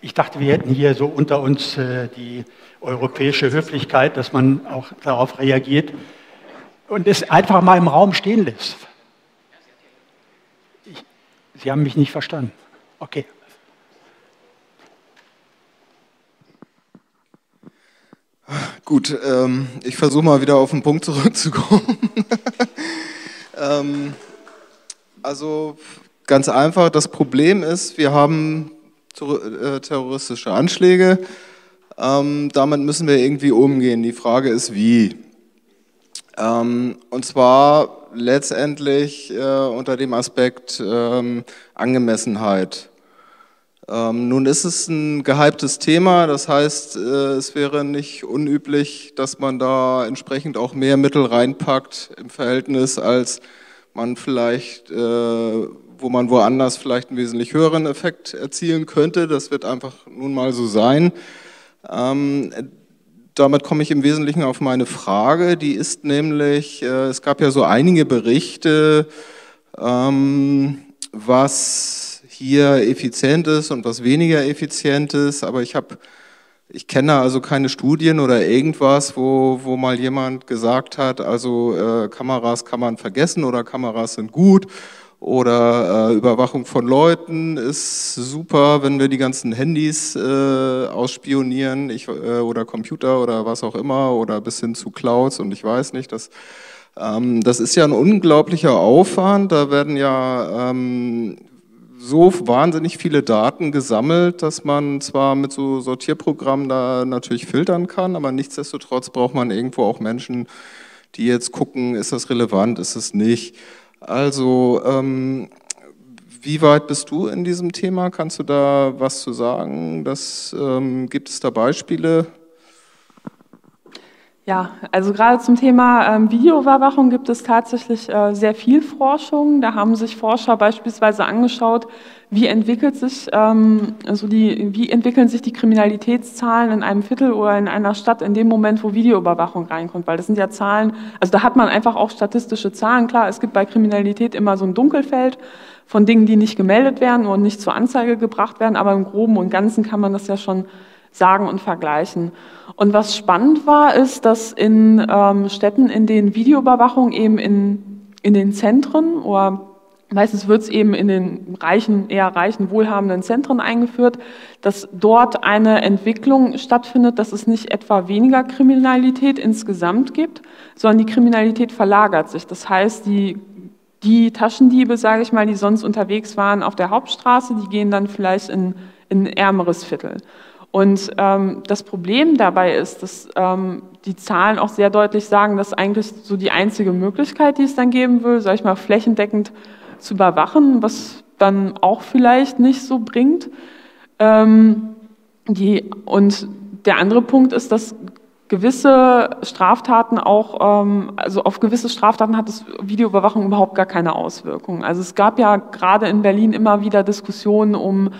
ich dachte, wir hätten hier so unter uns äh, die europäische Höflichkeit, dass man auch darauf reagiert und es einfach mal im Raum stehen lässt. Ich, Sie haben mich nicht verstanden. Okay. Gut, ähm, ich versuche mal wieder auf den Punkt zurückzukommen. ähm, also ganz einfach, das Problem ist, wir haben äh, terroristische Anschläge. Ähm, damit müssen wir irgendwie umgehen. Die Frage ist, wie. Ähm, und zwar letztendlich äh, unter dem Aspekt ähm, Angemessenheit. Ähm, nun ist es ein gehyptes Thema, das heißt, äh, es wäre nicht unüblich, dass man da entsprechend auch mehr Mittel reinpackt im Verhältnis, als man vielleicht, äh, wo man woanders vielleicht einen wesentlich höheren Effekt erzielen könnte. Das wird einfach nun mal so sein. Ähm, damit komme ich im Wesentlichen auf meine Frage. Die ist nämlich, äh, es gab ja so einige Berichte, ähm, was hier effizient ist und was weniger effizient ist, aber ich habe ich kenne also keine Studien oder irgendwas, wo, wo mal jemand gesagt hat, also äh, Kameras kann man vergessen oder Kameras sind gut oder äh, Überwachung von Leuten ist super, wenn wir die ganzen Handys äh, ausspionieren ich, äh, oder Computer oder was auch immer oder bis hin zu Clouds und ich weiß nicht, das, ähm, das ist ja ein unglaublicher Aufwand. Da werden ja ähm, so wahnsinnig viele Daten gesammelt, dass man zwar mit so Sortierprogrammen da natürlich filtern kann, aber nichtsdestotrotz braucht man irgendwo auch Menschen, die jetzt gucken, ist das relevant, ist es nicht. Also, ähm, wie weit bist du in diesem Thema? Kannst du da was zu sagen? Das, ähm, gibt es da Beispiele? Ja, also gerade zum Thema ähm, Videoüberwachung gibt es tatsächlich äh, sehr viel Forschung. Da haben sich Forscher beispielsweise angeschaut, wie entwickelt sich ähm, also die, wie entwickeln sich die Kriminalitätszahlen in einem Viertel oder in einer Stadt in dem Moment, wo Videoüberwachung reinkommt, weil das sind ja Zahlen, also da hat man einfach auch statistische Zahlen. Klar, es gibt bei Kriminalität immer so ein Dunkelfeld von Dingen, die nicht gemeldet werden und nicht zur Anzeige gebracht werden, aber im Groben und Ganzen kann man das ja schon sagen und vergleichen. Und was spannend war, ist, dass in ähm, Städten, in denen Videoüberwachung eben in, in den Zentren oder meistens wird es eben in den reichen, eher reichen, wohlhabenden Zentren eingeführt, dass dort eine Entwicklung stattfindet, dass es nicht etwa weniger Kriminalität insgesamt gibt, sondern die Kriminalität verlagert sich. Das heißt, die die Taschendiebe, sage ich mal, die sonst unterwegs waren auf der Hauptstraße, die gehen dann vielleicht in, in ein ärmeres Viertel. Und ähm, das Problem dabei ist, dass ähm, die Zahlen auch sehr deutlich sagen, dass eigentlich so die einzige Möglichkeit, die es dann geben will, sage ich mal, flächendeckend zu überwachen, was dann auch vielleicht nicht so bringt. Ähm, die, und der andere Punkt ist, dass gewisse Straftaten auch, ähm, also auf gewisse Straftaten hat das Videoüberwachung überhaupt gar keine Auswirkungen. Also es gab ja gerade in Berlin immer wieder Diskussionen um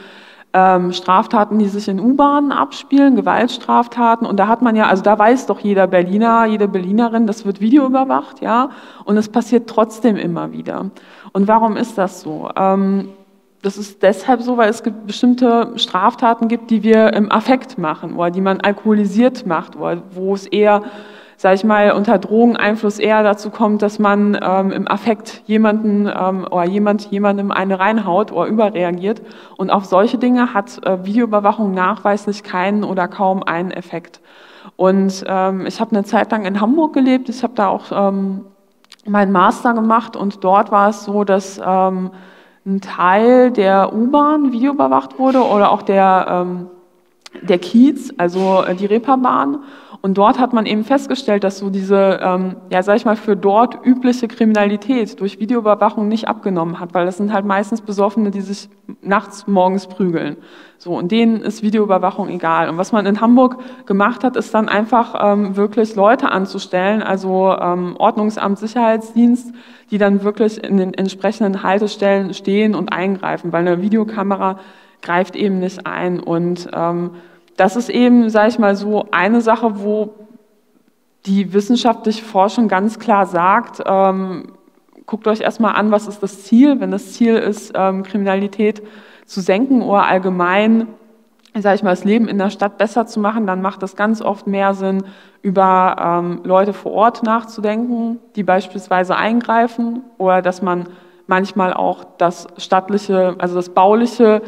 ähm, Straftaten, die sich in U-Bahnen abspielen, Gewaltstraftaten. Und da hat man ja, also da weiß doch jeder Berliner, jede Berlinerin, das wird videoüberwacht, ja. Und es passiert trotzdem immer wieder. Und warum ist das so? Ähm, das ist deshalb so, weil es gibt bestimmte Straftaten gibt, die wir im Affekt machen oder die man alkoholisiert macht, oder wo es eher sage ich mal, unter Drogeneinfluss eher dazu kommt, dass man ähm, im Affekt jemanden ähm, oder jemand jemandem eine reinhaut oder überreagiert. Und auf solche Dinge hat äh, Videoüberwachung nachweislich keinen oder kaum einen Effekt. Und ähm, ich habe eine Zeit lang in Hamburg gelebt. Ich habe da auch ähm, meinen Master gemacht und dort war es so, dass ähm, ein Teil der U-Bahn videoüberwacht wurde oder auch der, ähm, der Kiez, also äh, die Reeperbahn. Und dort hat man eben festgestellt, dass so diese, ähm, ja, sag ich mal, für dort übliche Kriminalität durch Videoüberwachung nicht abgenommen hat, weil das sind halt meistens Besoffene, die sich nachts morgens prügeln. So, und denen ist Videoüberwachung egal. Und was man in Hamburg gemacht hat, ist dann einfach ähm, wirklich Leute anzustellen, also ähm, Ordnungsamt, Sicherheitsdienst, die dann wirklich in den entsprechenden Haltestellen stehen und eingreifen, weil eine Videokamera greift eben nicht ein. Und ähm, das ist eben, sage ich mal so, eine Sache, wo die wissenschaftliche Forschung ganz klar sagt, ähm, guckt euch erstmal an, was ist das Ziel. Wenn das Ziel ist, ähm, Kriminalität zu senken oder allgemein, sage ich mal, das Leben in der Stadt besser zu machen, dann macht das ganz oft mehr Sinn, über ähm, Leute vor Ort nachzudenken, die beispielsweise eingreifen oder dass man manchmal auch das stattliche, also das bauliche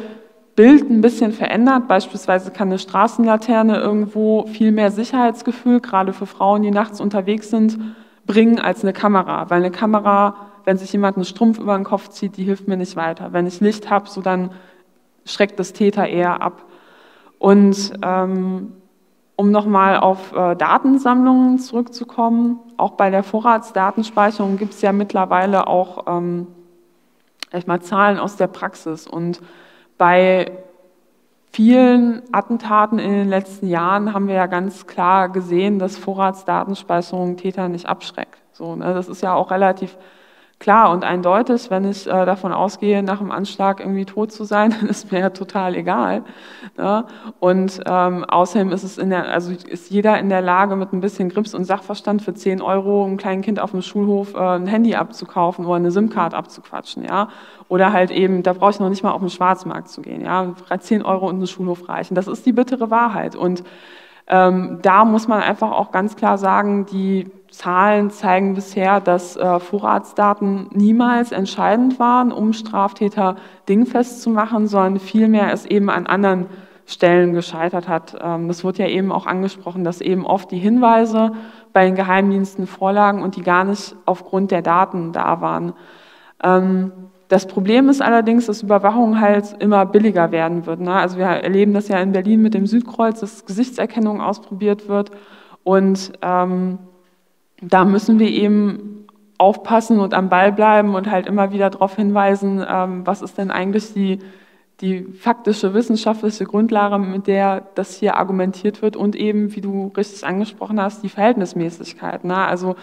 Bild ein bisschen verändert. Beispielsweise kann eine Straßenlaterne irgendwo viel mehr Sicherheitsgefühl, gerade für Frauen, die nachts unterwegs sind, bringen als eine Kamera. Weil eine Kamera, wenn sich jemand einen Strumpf über den Kopf zieht, die hilft mir nicht weiter. Wenn ich Licht habe, so dann schreckt das Täter eher ab. Und ähm, Um nochmal auf äh, Datensammlungen zurückzukommen, auch bei der Vorratsdatenspeicherung gibt es ja mittlerweile auch ähm, mal Zahlen aus der Praxis. Und bei vielen Attentaten in den letzten Jahren haben wir ja ganz klar gesehen, dass Vorratsdatenspeicherung Täter nicht abschreckt. So, ne, das ist ja auch relativ klar und eindeutig, wenn ich äh, davon ausgehe, nach dem Anschlag irgendwie tot zu sein, dann ist mir ja total egal. Ne? Und ähm, außerdem ist es in der, also ist jeder in der Lage, mit ein bisschen Grips und Sachverstand für 10 Euro einem kleinen Kind auf dem Schulhof äh, ein Handy abzukaufen oder eine SIM-Card abzuquatschen, ja. Oder halt eben, da brauche ich noch nicht mal auf den Schwarzmarkt zu gehen, ja. 10 Euro und einen Schulhof reichen. Das ist die bittere Wahrheit. Und ähm, da muss man einfach auch ganz klar sagen, die Zahlen zeigen bisher, dass äh, Vorratsdaten niemals entscheidend waren, um Straftäter dingfest zu machen, sondern vielmehr es eben an anderen Stellen gescheitert hat. Ähm, das wird ja eben auch angesprochen, dass eben oft die Hinweise bei den Geheimdiensten vorlagen und die gar nicht aufgrund der Daten da waren. Ähm, das Problem ist allerdings, dass Überwachung halt immer billiger werden wird. Ne? Also wir erleben das ja in Berlin mit dem Südkreuz, dass Gesichtserkennung ausprobiert wird. Und ähm, da müssen wir eben aufpassen und am Ball bleiben und halt immer wieder darauf hinweisen, ähm, was ist denn eigentlich die, die faktische wissenschaftliche Grundlage, mit der das hier argumentiert wird und eben, wie du richtig angesprochen hast, die Verhältnismäßigkeit. Ne? Also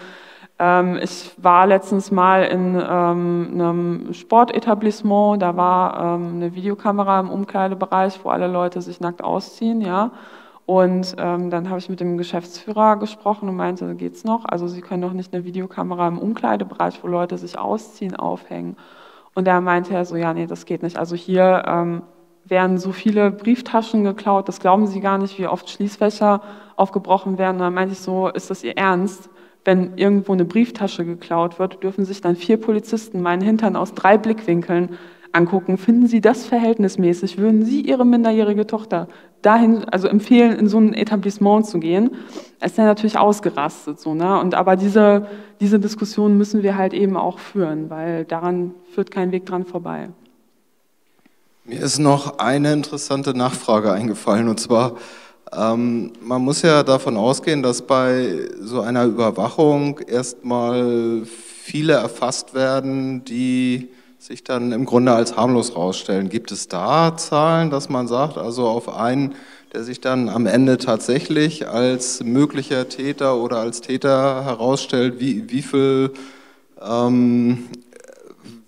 ähm, ich war letztens mal in ähm, einem Sportetablissement, da war ähm, eine Videokamera im Umkleidebereich, wo alle Leute sich nackt ausziehen, ja. Und ähm, dann habe ich mit dem Geschäftsführer gesprochen und meinte, geht's noch? Also Sie können doch nicht eine Videokamera im Umkleidebereich, wo Leute sich ausziehen, aufhängen. Und da meinte er so, ja, nee, das geht nicht. Also hier ähm, werden so viele Brieftaschen geklaut, das glauben Sie gar nicht, wie oft Schließfächer aufgebrochen werden. Und dann meinte ich so, ist das Ihr Ernst? wenn irgendwo eine Brieftasche geklaut wird, dürfen sich dann vier Polizisten meinen Hintern aus drei Blickwinkeln angucken. Finden Sie das verhältnismäßig? Würden Sie Ihre minderjährige Tochter dahin, also empfehlen, in so ein Etablissement zu gehen? Er ist ja natürlich ausgerastet, so, ne? Und aber diese, diese Diskussion müssen wir halt eben auch führen, weil daran führt kein Weg dran vorbei. Mir ist noch eine interessante Nachfrage eingefallen, und zwar, ähm, man muss ja davon ausgehen, dass bei so einer Überwachung erstmal viele erfasst werden, die sich dann im Grunde als harmlos rausstellen. Gibt es da Zahlen, dass man sagt, also auf einen, der sich dann am Ende tatsächlich als möglicher Täter oder als Täter herausstellt, wie, wie viel ähm,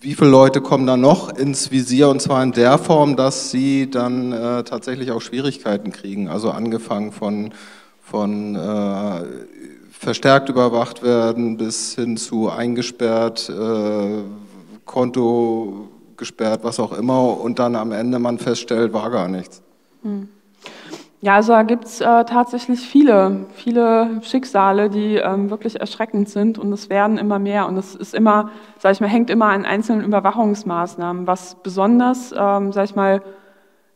wie viele Leute kommen da noch ins Visier und zwar in der Form, dass sie dann äh, tatsächlich auch Schwierigkeiten kriegen, also angefangen von, von äh, verstärkt überwacht werden bis hin zu eingesperrt, äh, Konto gesperrt, was auch immer und dann am Ende man feststellt, war gar nichts. Hm. Ja, also da gibt es äh, tatsächlich viele, viele Schicksale, die ähm, wirklich erschreckend sind und es werden immer mehr und es ist immer, sag ich mal, hängt immer an einzelnen Überwachungsmaßnahmen. Was besonders, ähm, sag ich mal,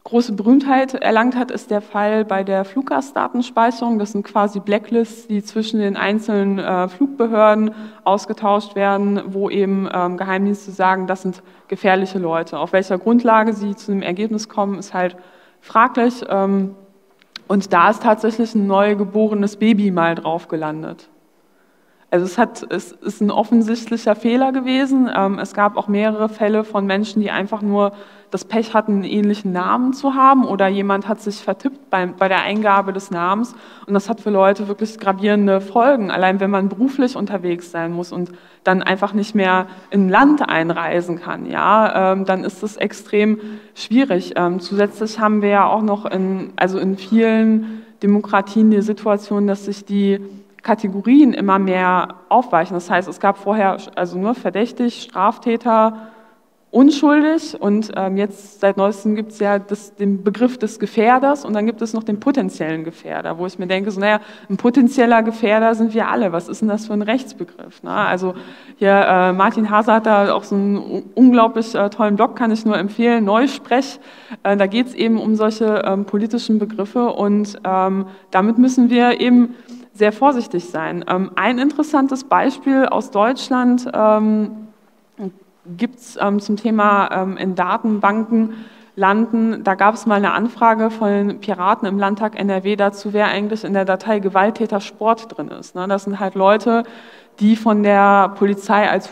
große Berühmtheit erlangt hat, ist der Fall bei der Fluggastdatenspeicherung. Das sind quasi Blacklists, die zwischen den einzelnen äh, Flugbehörden ausgetauscht werden, wo eben ähm, Geheimdienste sagen, das sind gefährliche Leute. Auf welcher Grundlage sie zu einem Ergebnis kommen, ist halt fraglich. Ähm, und da ist tatsächlich ein neugeborenes Baby mal drauf gelandet. Also es, hat, es ist ein offensichtlicher Fehler gewesen. Ähm, es gab auch mehrere Fälle von Menschen, die einfach nur das Pech hatten, einen ähnlichen Namen zu haben oder jemand hat sich vertippt bei, bei der Eingabe des Namens und das hat für Leute wirklich gravierende Folgen. Allein wenn man beruflich unterwegs sein muss und dann einfach nicht mehr in ein Land einreisen kann, ja, ähm, dann ist das extrem schwierig. Ähm, zusätzlich haben wir ja auch noch in, also in vielen Demokratien die Situation, dass sich die Kategorien immer mehr aufweichen. Das heißt, es gab vorher also nur verdächtig, Straftäter, unschuldig und ähm, jetzt seit neuestem gibt es ja das, den Begriff des Gefährders und dann gibt es noch den potenziellen Gefährder, wo ich mir denke, so naja, ein potenzieller Gefährder sind wir alle, was ist denn das für ein Rechtsbegriff? Ne? Also hier äh, Martin Hase hat da auch so einen unglaublich äh, tollen Blog, kann ich nur empfehlen, Neusprech, äh, da geht es eben um solche ähm, politischen Begriffe und ähm, damit müssen wir eben sehr vorsichtig sein. Ähm, ein interessantes Beispiel aus Deutschland, ähm, gibt es ähm, zum Thema in Datenbanken landen. Da gab es mal eine Anfrage von Piraten im Landtag NRW dazu, wer eigentlich in der Datei Gewalttäter Sport drin ist. Ne? Das sind halt Leute, die von der Polizei als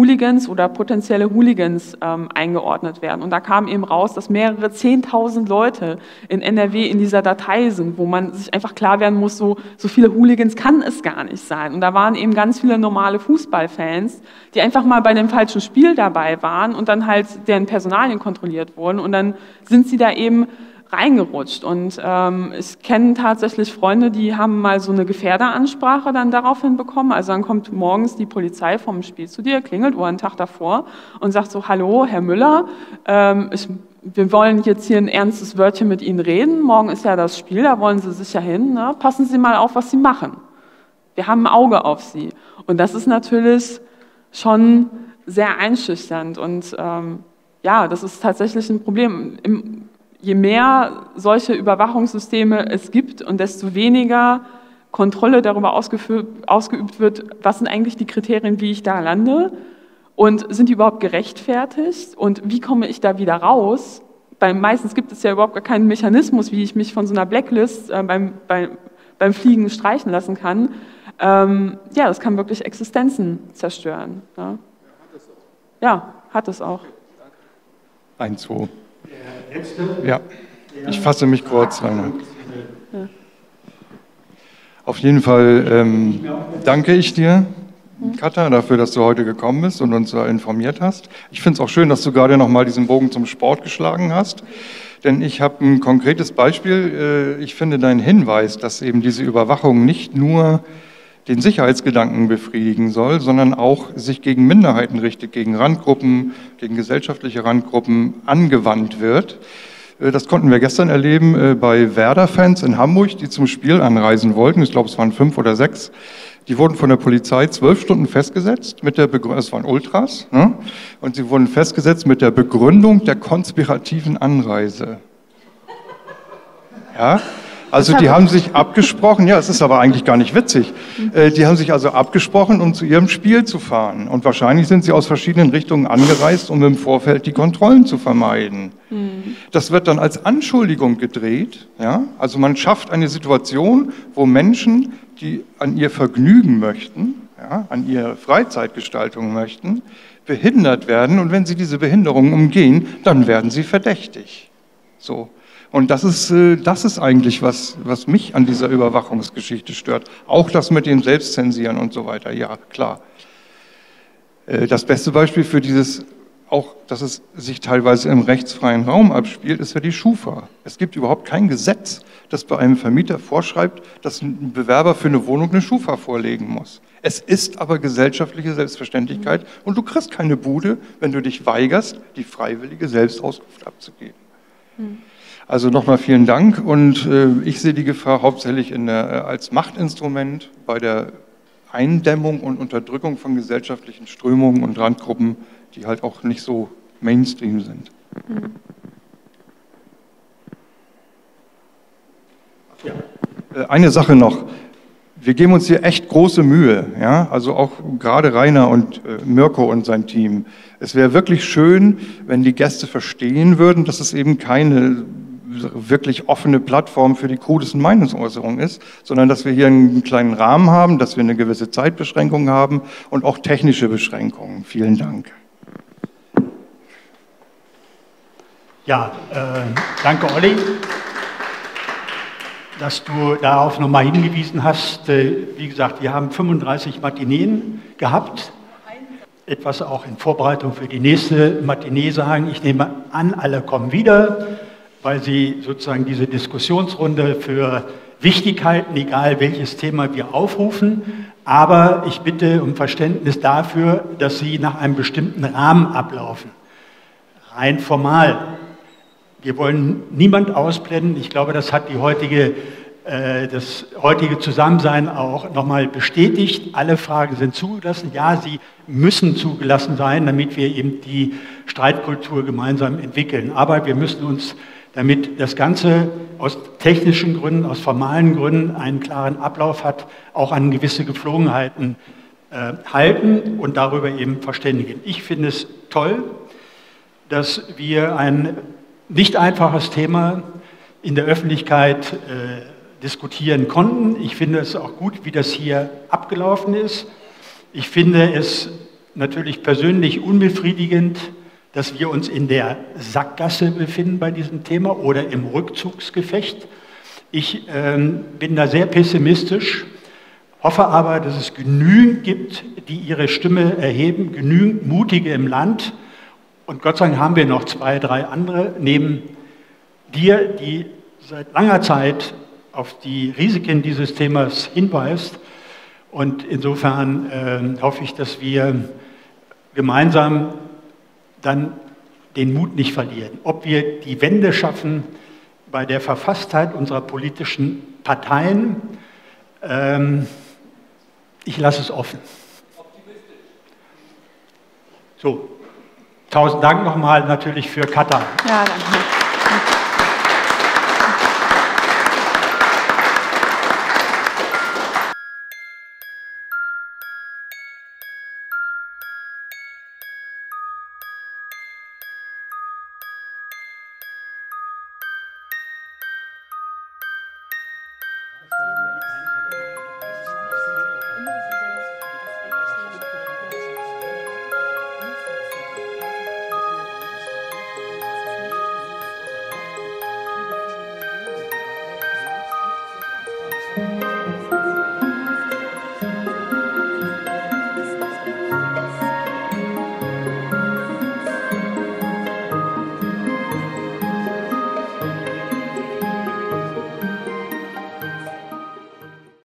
Hooligans oder potenzielle Hooligans ähm, eingeordnet werden. Und da kam eben raus, dass mehrere 10.000 Leute in NRW in dieser Datei sind, wo man sich einfach klar werden muss, so, so viele Hooligans kann es gar nicht sein. Und da waren eben ganz viele normale Fußballfans, die einfach mal bei dem falschen Spiel dabei waren und dann halt deren Personalien kontrolliert wurden. Und dann sind sie da eben reingerutscht. Und ähm, ich kenne tatsächlich Freunde, die haben mal so eine Gefährderansprache dann daraufhin bekommen. Also dann kommt morgens die Polizei vom Spiel zu dir, klingelt oder einen Tag davor und sagt so, hallo, Herr Müller, ähm, ich, wir wollen jetzt hier ein ernstes Wörtchen mit Ihnen reden. Morgen ist ja das Spiel, da wollen Sie sicher hin. Ne? Passen Sie mal auf, was Sie machen. Wir haben ein Auge auf Sie. Und das ist natürlich schon sehr einschüchternd. Und ähm, ja, das ist tatsächlich ein Problem. Im, je mehr solche Überwachungssysteme es gibt und desto weniger Kontrolle darüber ausgeübt wird, was sind eigentlich die Kriterien, wie ich da lande und sind die überhaupt gerechtfertigt und wie komme ich da wieder raus? Bei, meistens gibt es ja überhaupt gar keinen Mechanismus, wie ich mich von so einer Blacklist äh, beim, beim, beim Fliegen streichen lassen kann. Ähm, ja, das kann wirklich Existenzen zerstören. Ja, ja hat es auch. Ein, zwei. Ja, ich fasse mich kurz, Rainer. Auf jeden Fall ähm, danke ich dir, Katha, dafür, dass du heute gekommen bist und uns informiert hast. Ich finde es auch schön, dass du gerade nochmal diesen Bogen zum Sport geschlagen hast. Denn ich habe ein konkretes Beispiel. Äh, ich finde deinen Hinweis, dass eben diese Überwachung nicht nur den Sicherheitsgedanken befriedigen soll, sondern auch sich gegen Minderheiten richtet, gegen Randgruppen, gegen gesellschaftliche Randgruppen angewandt wird. Äh, das konnten wir gestern erleben äh, bei Werder-Fans in Hamburg, die zum Spiel anreisen wollten. Ich glaube, es waren fünf oder sechs. Die wurden von der Polizei zwölf Stunden festgesetzt mit der Begründung, es waren Ultras, ne? und sie wurden festgesetzt mit der Begründung der konspirativen Anreise. Ja, also die haben sich abgesprochen, ja, es ist aber eigentlich gar nicht witzig. Äh, die haben sich also abgesprochen, um zu ihrem Spiel zu fahren. Und wahrscheinlich sind sie aus verschiedenen Richtungen angereist, um im Vorfeld die Kontrollen zu vermeiden. Mhm. Das wird dann als Anschuldigung gedreht. Ja? Also man schafft eine Situation, wo Menschen, die an ihr Vergnügen möchten, ja, an ihre Freizeitgestaltung möchten, behindert werden. Und wenn sie diese Behinderung umgehen, dann werden sie verdächtig. So. Und das ist, äh, das ist eigentlich, was, was mich an dieser Überwachungsgeschichte stört. Auch das mit dem Selbstzensieren und so weiter, ja, klar. Äh, das beste Beispiel für dieses, auch dass es sich teilweise im rechtsfreien Raum abspielt, ist ja die Schufa. Es gibt überhaupt kein Gesetz, das bei einem Vermieter vorschreibt, dass ein Bewerber für eine Wohnung eine Schufa vorlegen muss. Es ist aber gesellschaftliche Selbstverständlichkeit und du kriegst keine Bude, wenn du dich weigerst, die freiwillige Selbstauskunft abzugeben. Hm. Also nochmal vielen Dank und äh, ich sehe die Gefahr hauptsächlich der, äh, als Machtinstrument bei der Eindämmung und Unterdrückung von gesellschaftlichen Strömungen und Randgruppen, die halt auch nicht so Mainstream sind. Mhm. Ja. Äh, eine Sache noch. Wir geben uns hier echt große Mühe, ja? also auch gerade Rainer und äh, Mirko und sein Team. Es wäre wirklich schön, wenn die Gäste verstehen würden, dass es eben keine wirklich offene Plattform für die krudesten Meinungsäußerungen ist, sondern dass wir hier einen kleinen Rahmen haben, dass wir eine gewisse Zeitbeschränkung haben und auch technische Beschränkungen. Vielen Dank. Ja, äh, danke Olli, dass du darauf nochmal hingewiesen hast. Äh, wie gesagt, wir haben 35 Matineen gehabt. Etwas auch in Vorbereitung für die nächste Matinee sagen. Ich nehme an, alle kommen wieder weil Sie sozusagen diese Diskussionsrunde für wichtig halten, egal welches Thema wir aufrufen. Aber ich bitte um Verständnis dafür, dass Sie nach einem bestimmten Rahmen ablaufen. Rein formal. Wir wollen niemand ausblenden. Ich glaube, das hat die heutige, äh, das heutige Zusammensein auch nochmal bestätigt. Alle Fragen sind zugelassen. Ja, sie müssen zugelassen sein, damit wir eben die Streitkultur gemeinsam entwickeln. Aber wir müssen uns damit das Ganze aus technischen Gründen, aus formalen Gründen einen klaren Ablauf hat, auch an gewisse Gepflogenheiten äh, halten und darüber eben verständigen. Ich finde es toll, dass wir ein nicht einfaches Thema in der Öffentlichkeit äh, diskutieren konnten. Ich finde es auch gut, wie das hier abgelaufen ist. Ich finde es natürlich persönlich unbefriedigend, dass wir uns in der Sackgasse befinden bei diesem Thema oder im Rückzugsgefecht. Ich ähm, bin da sehr pessimistisch, hoffe aber, dass es genügend gibt, die ihre Stimme erheben, genügend Mutige im Land. Und Gott sei Dank haben wir noch zwei, drei andere neben dir, die seit langer Zeit auf die Risiken dieses Themas hinweist. Und insofern äh, hoffe ich, dass wir gemeinsam dann den Mut nicht verlieren. Ob wir die Wende schaffen bei der Verfasstheit unserer politischen Parteien, ähm, ich lasse es offen. So, tausend Dank nochmal natürlich für Katar. Ja, danke.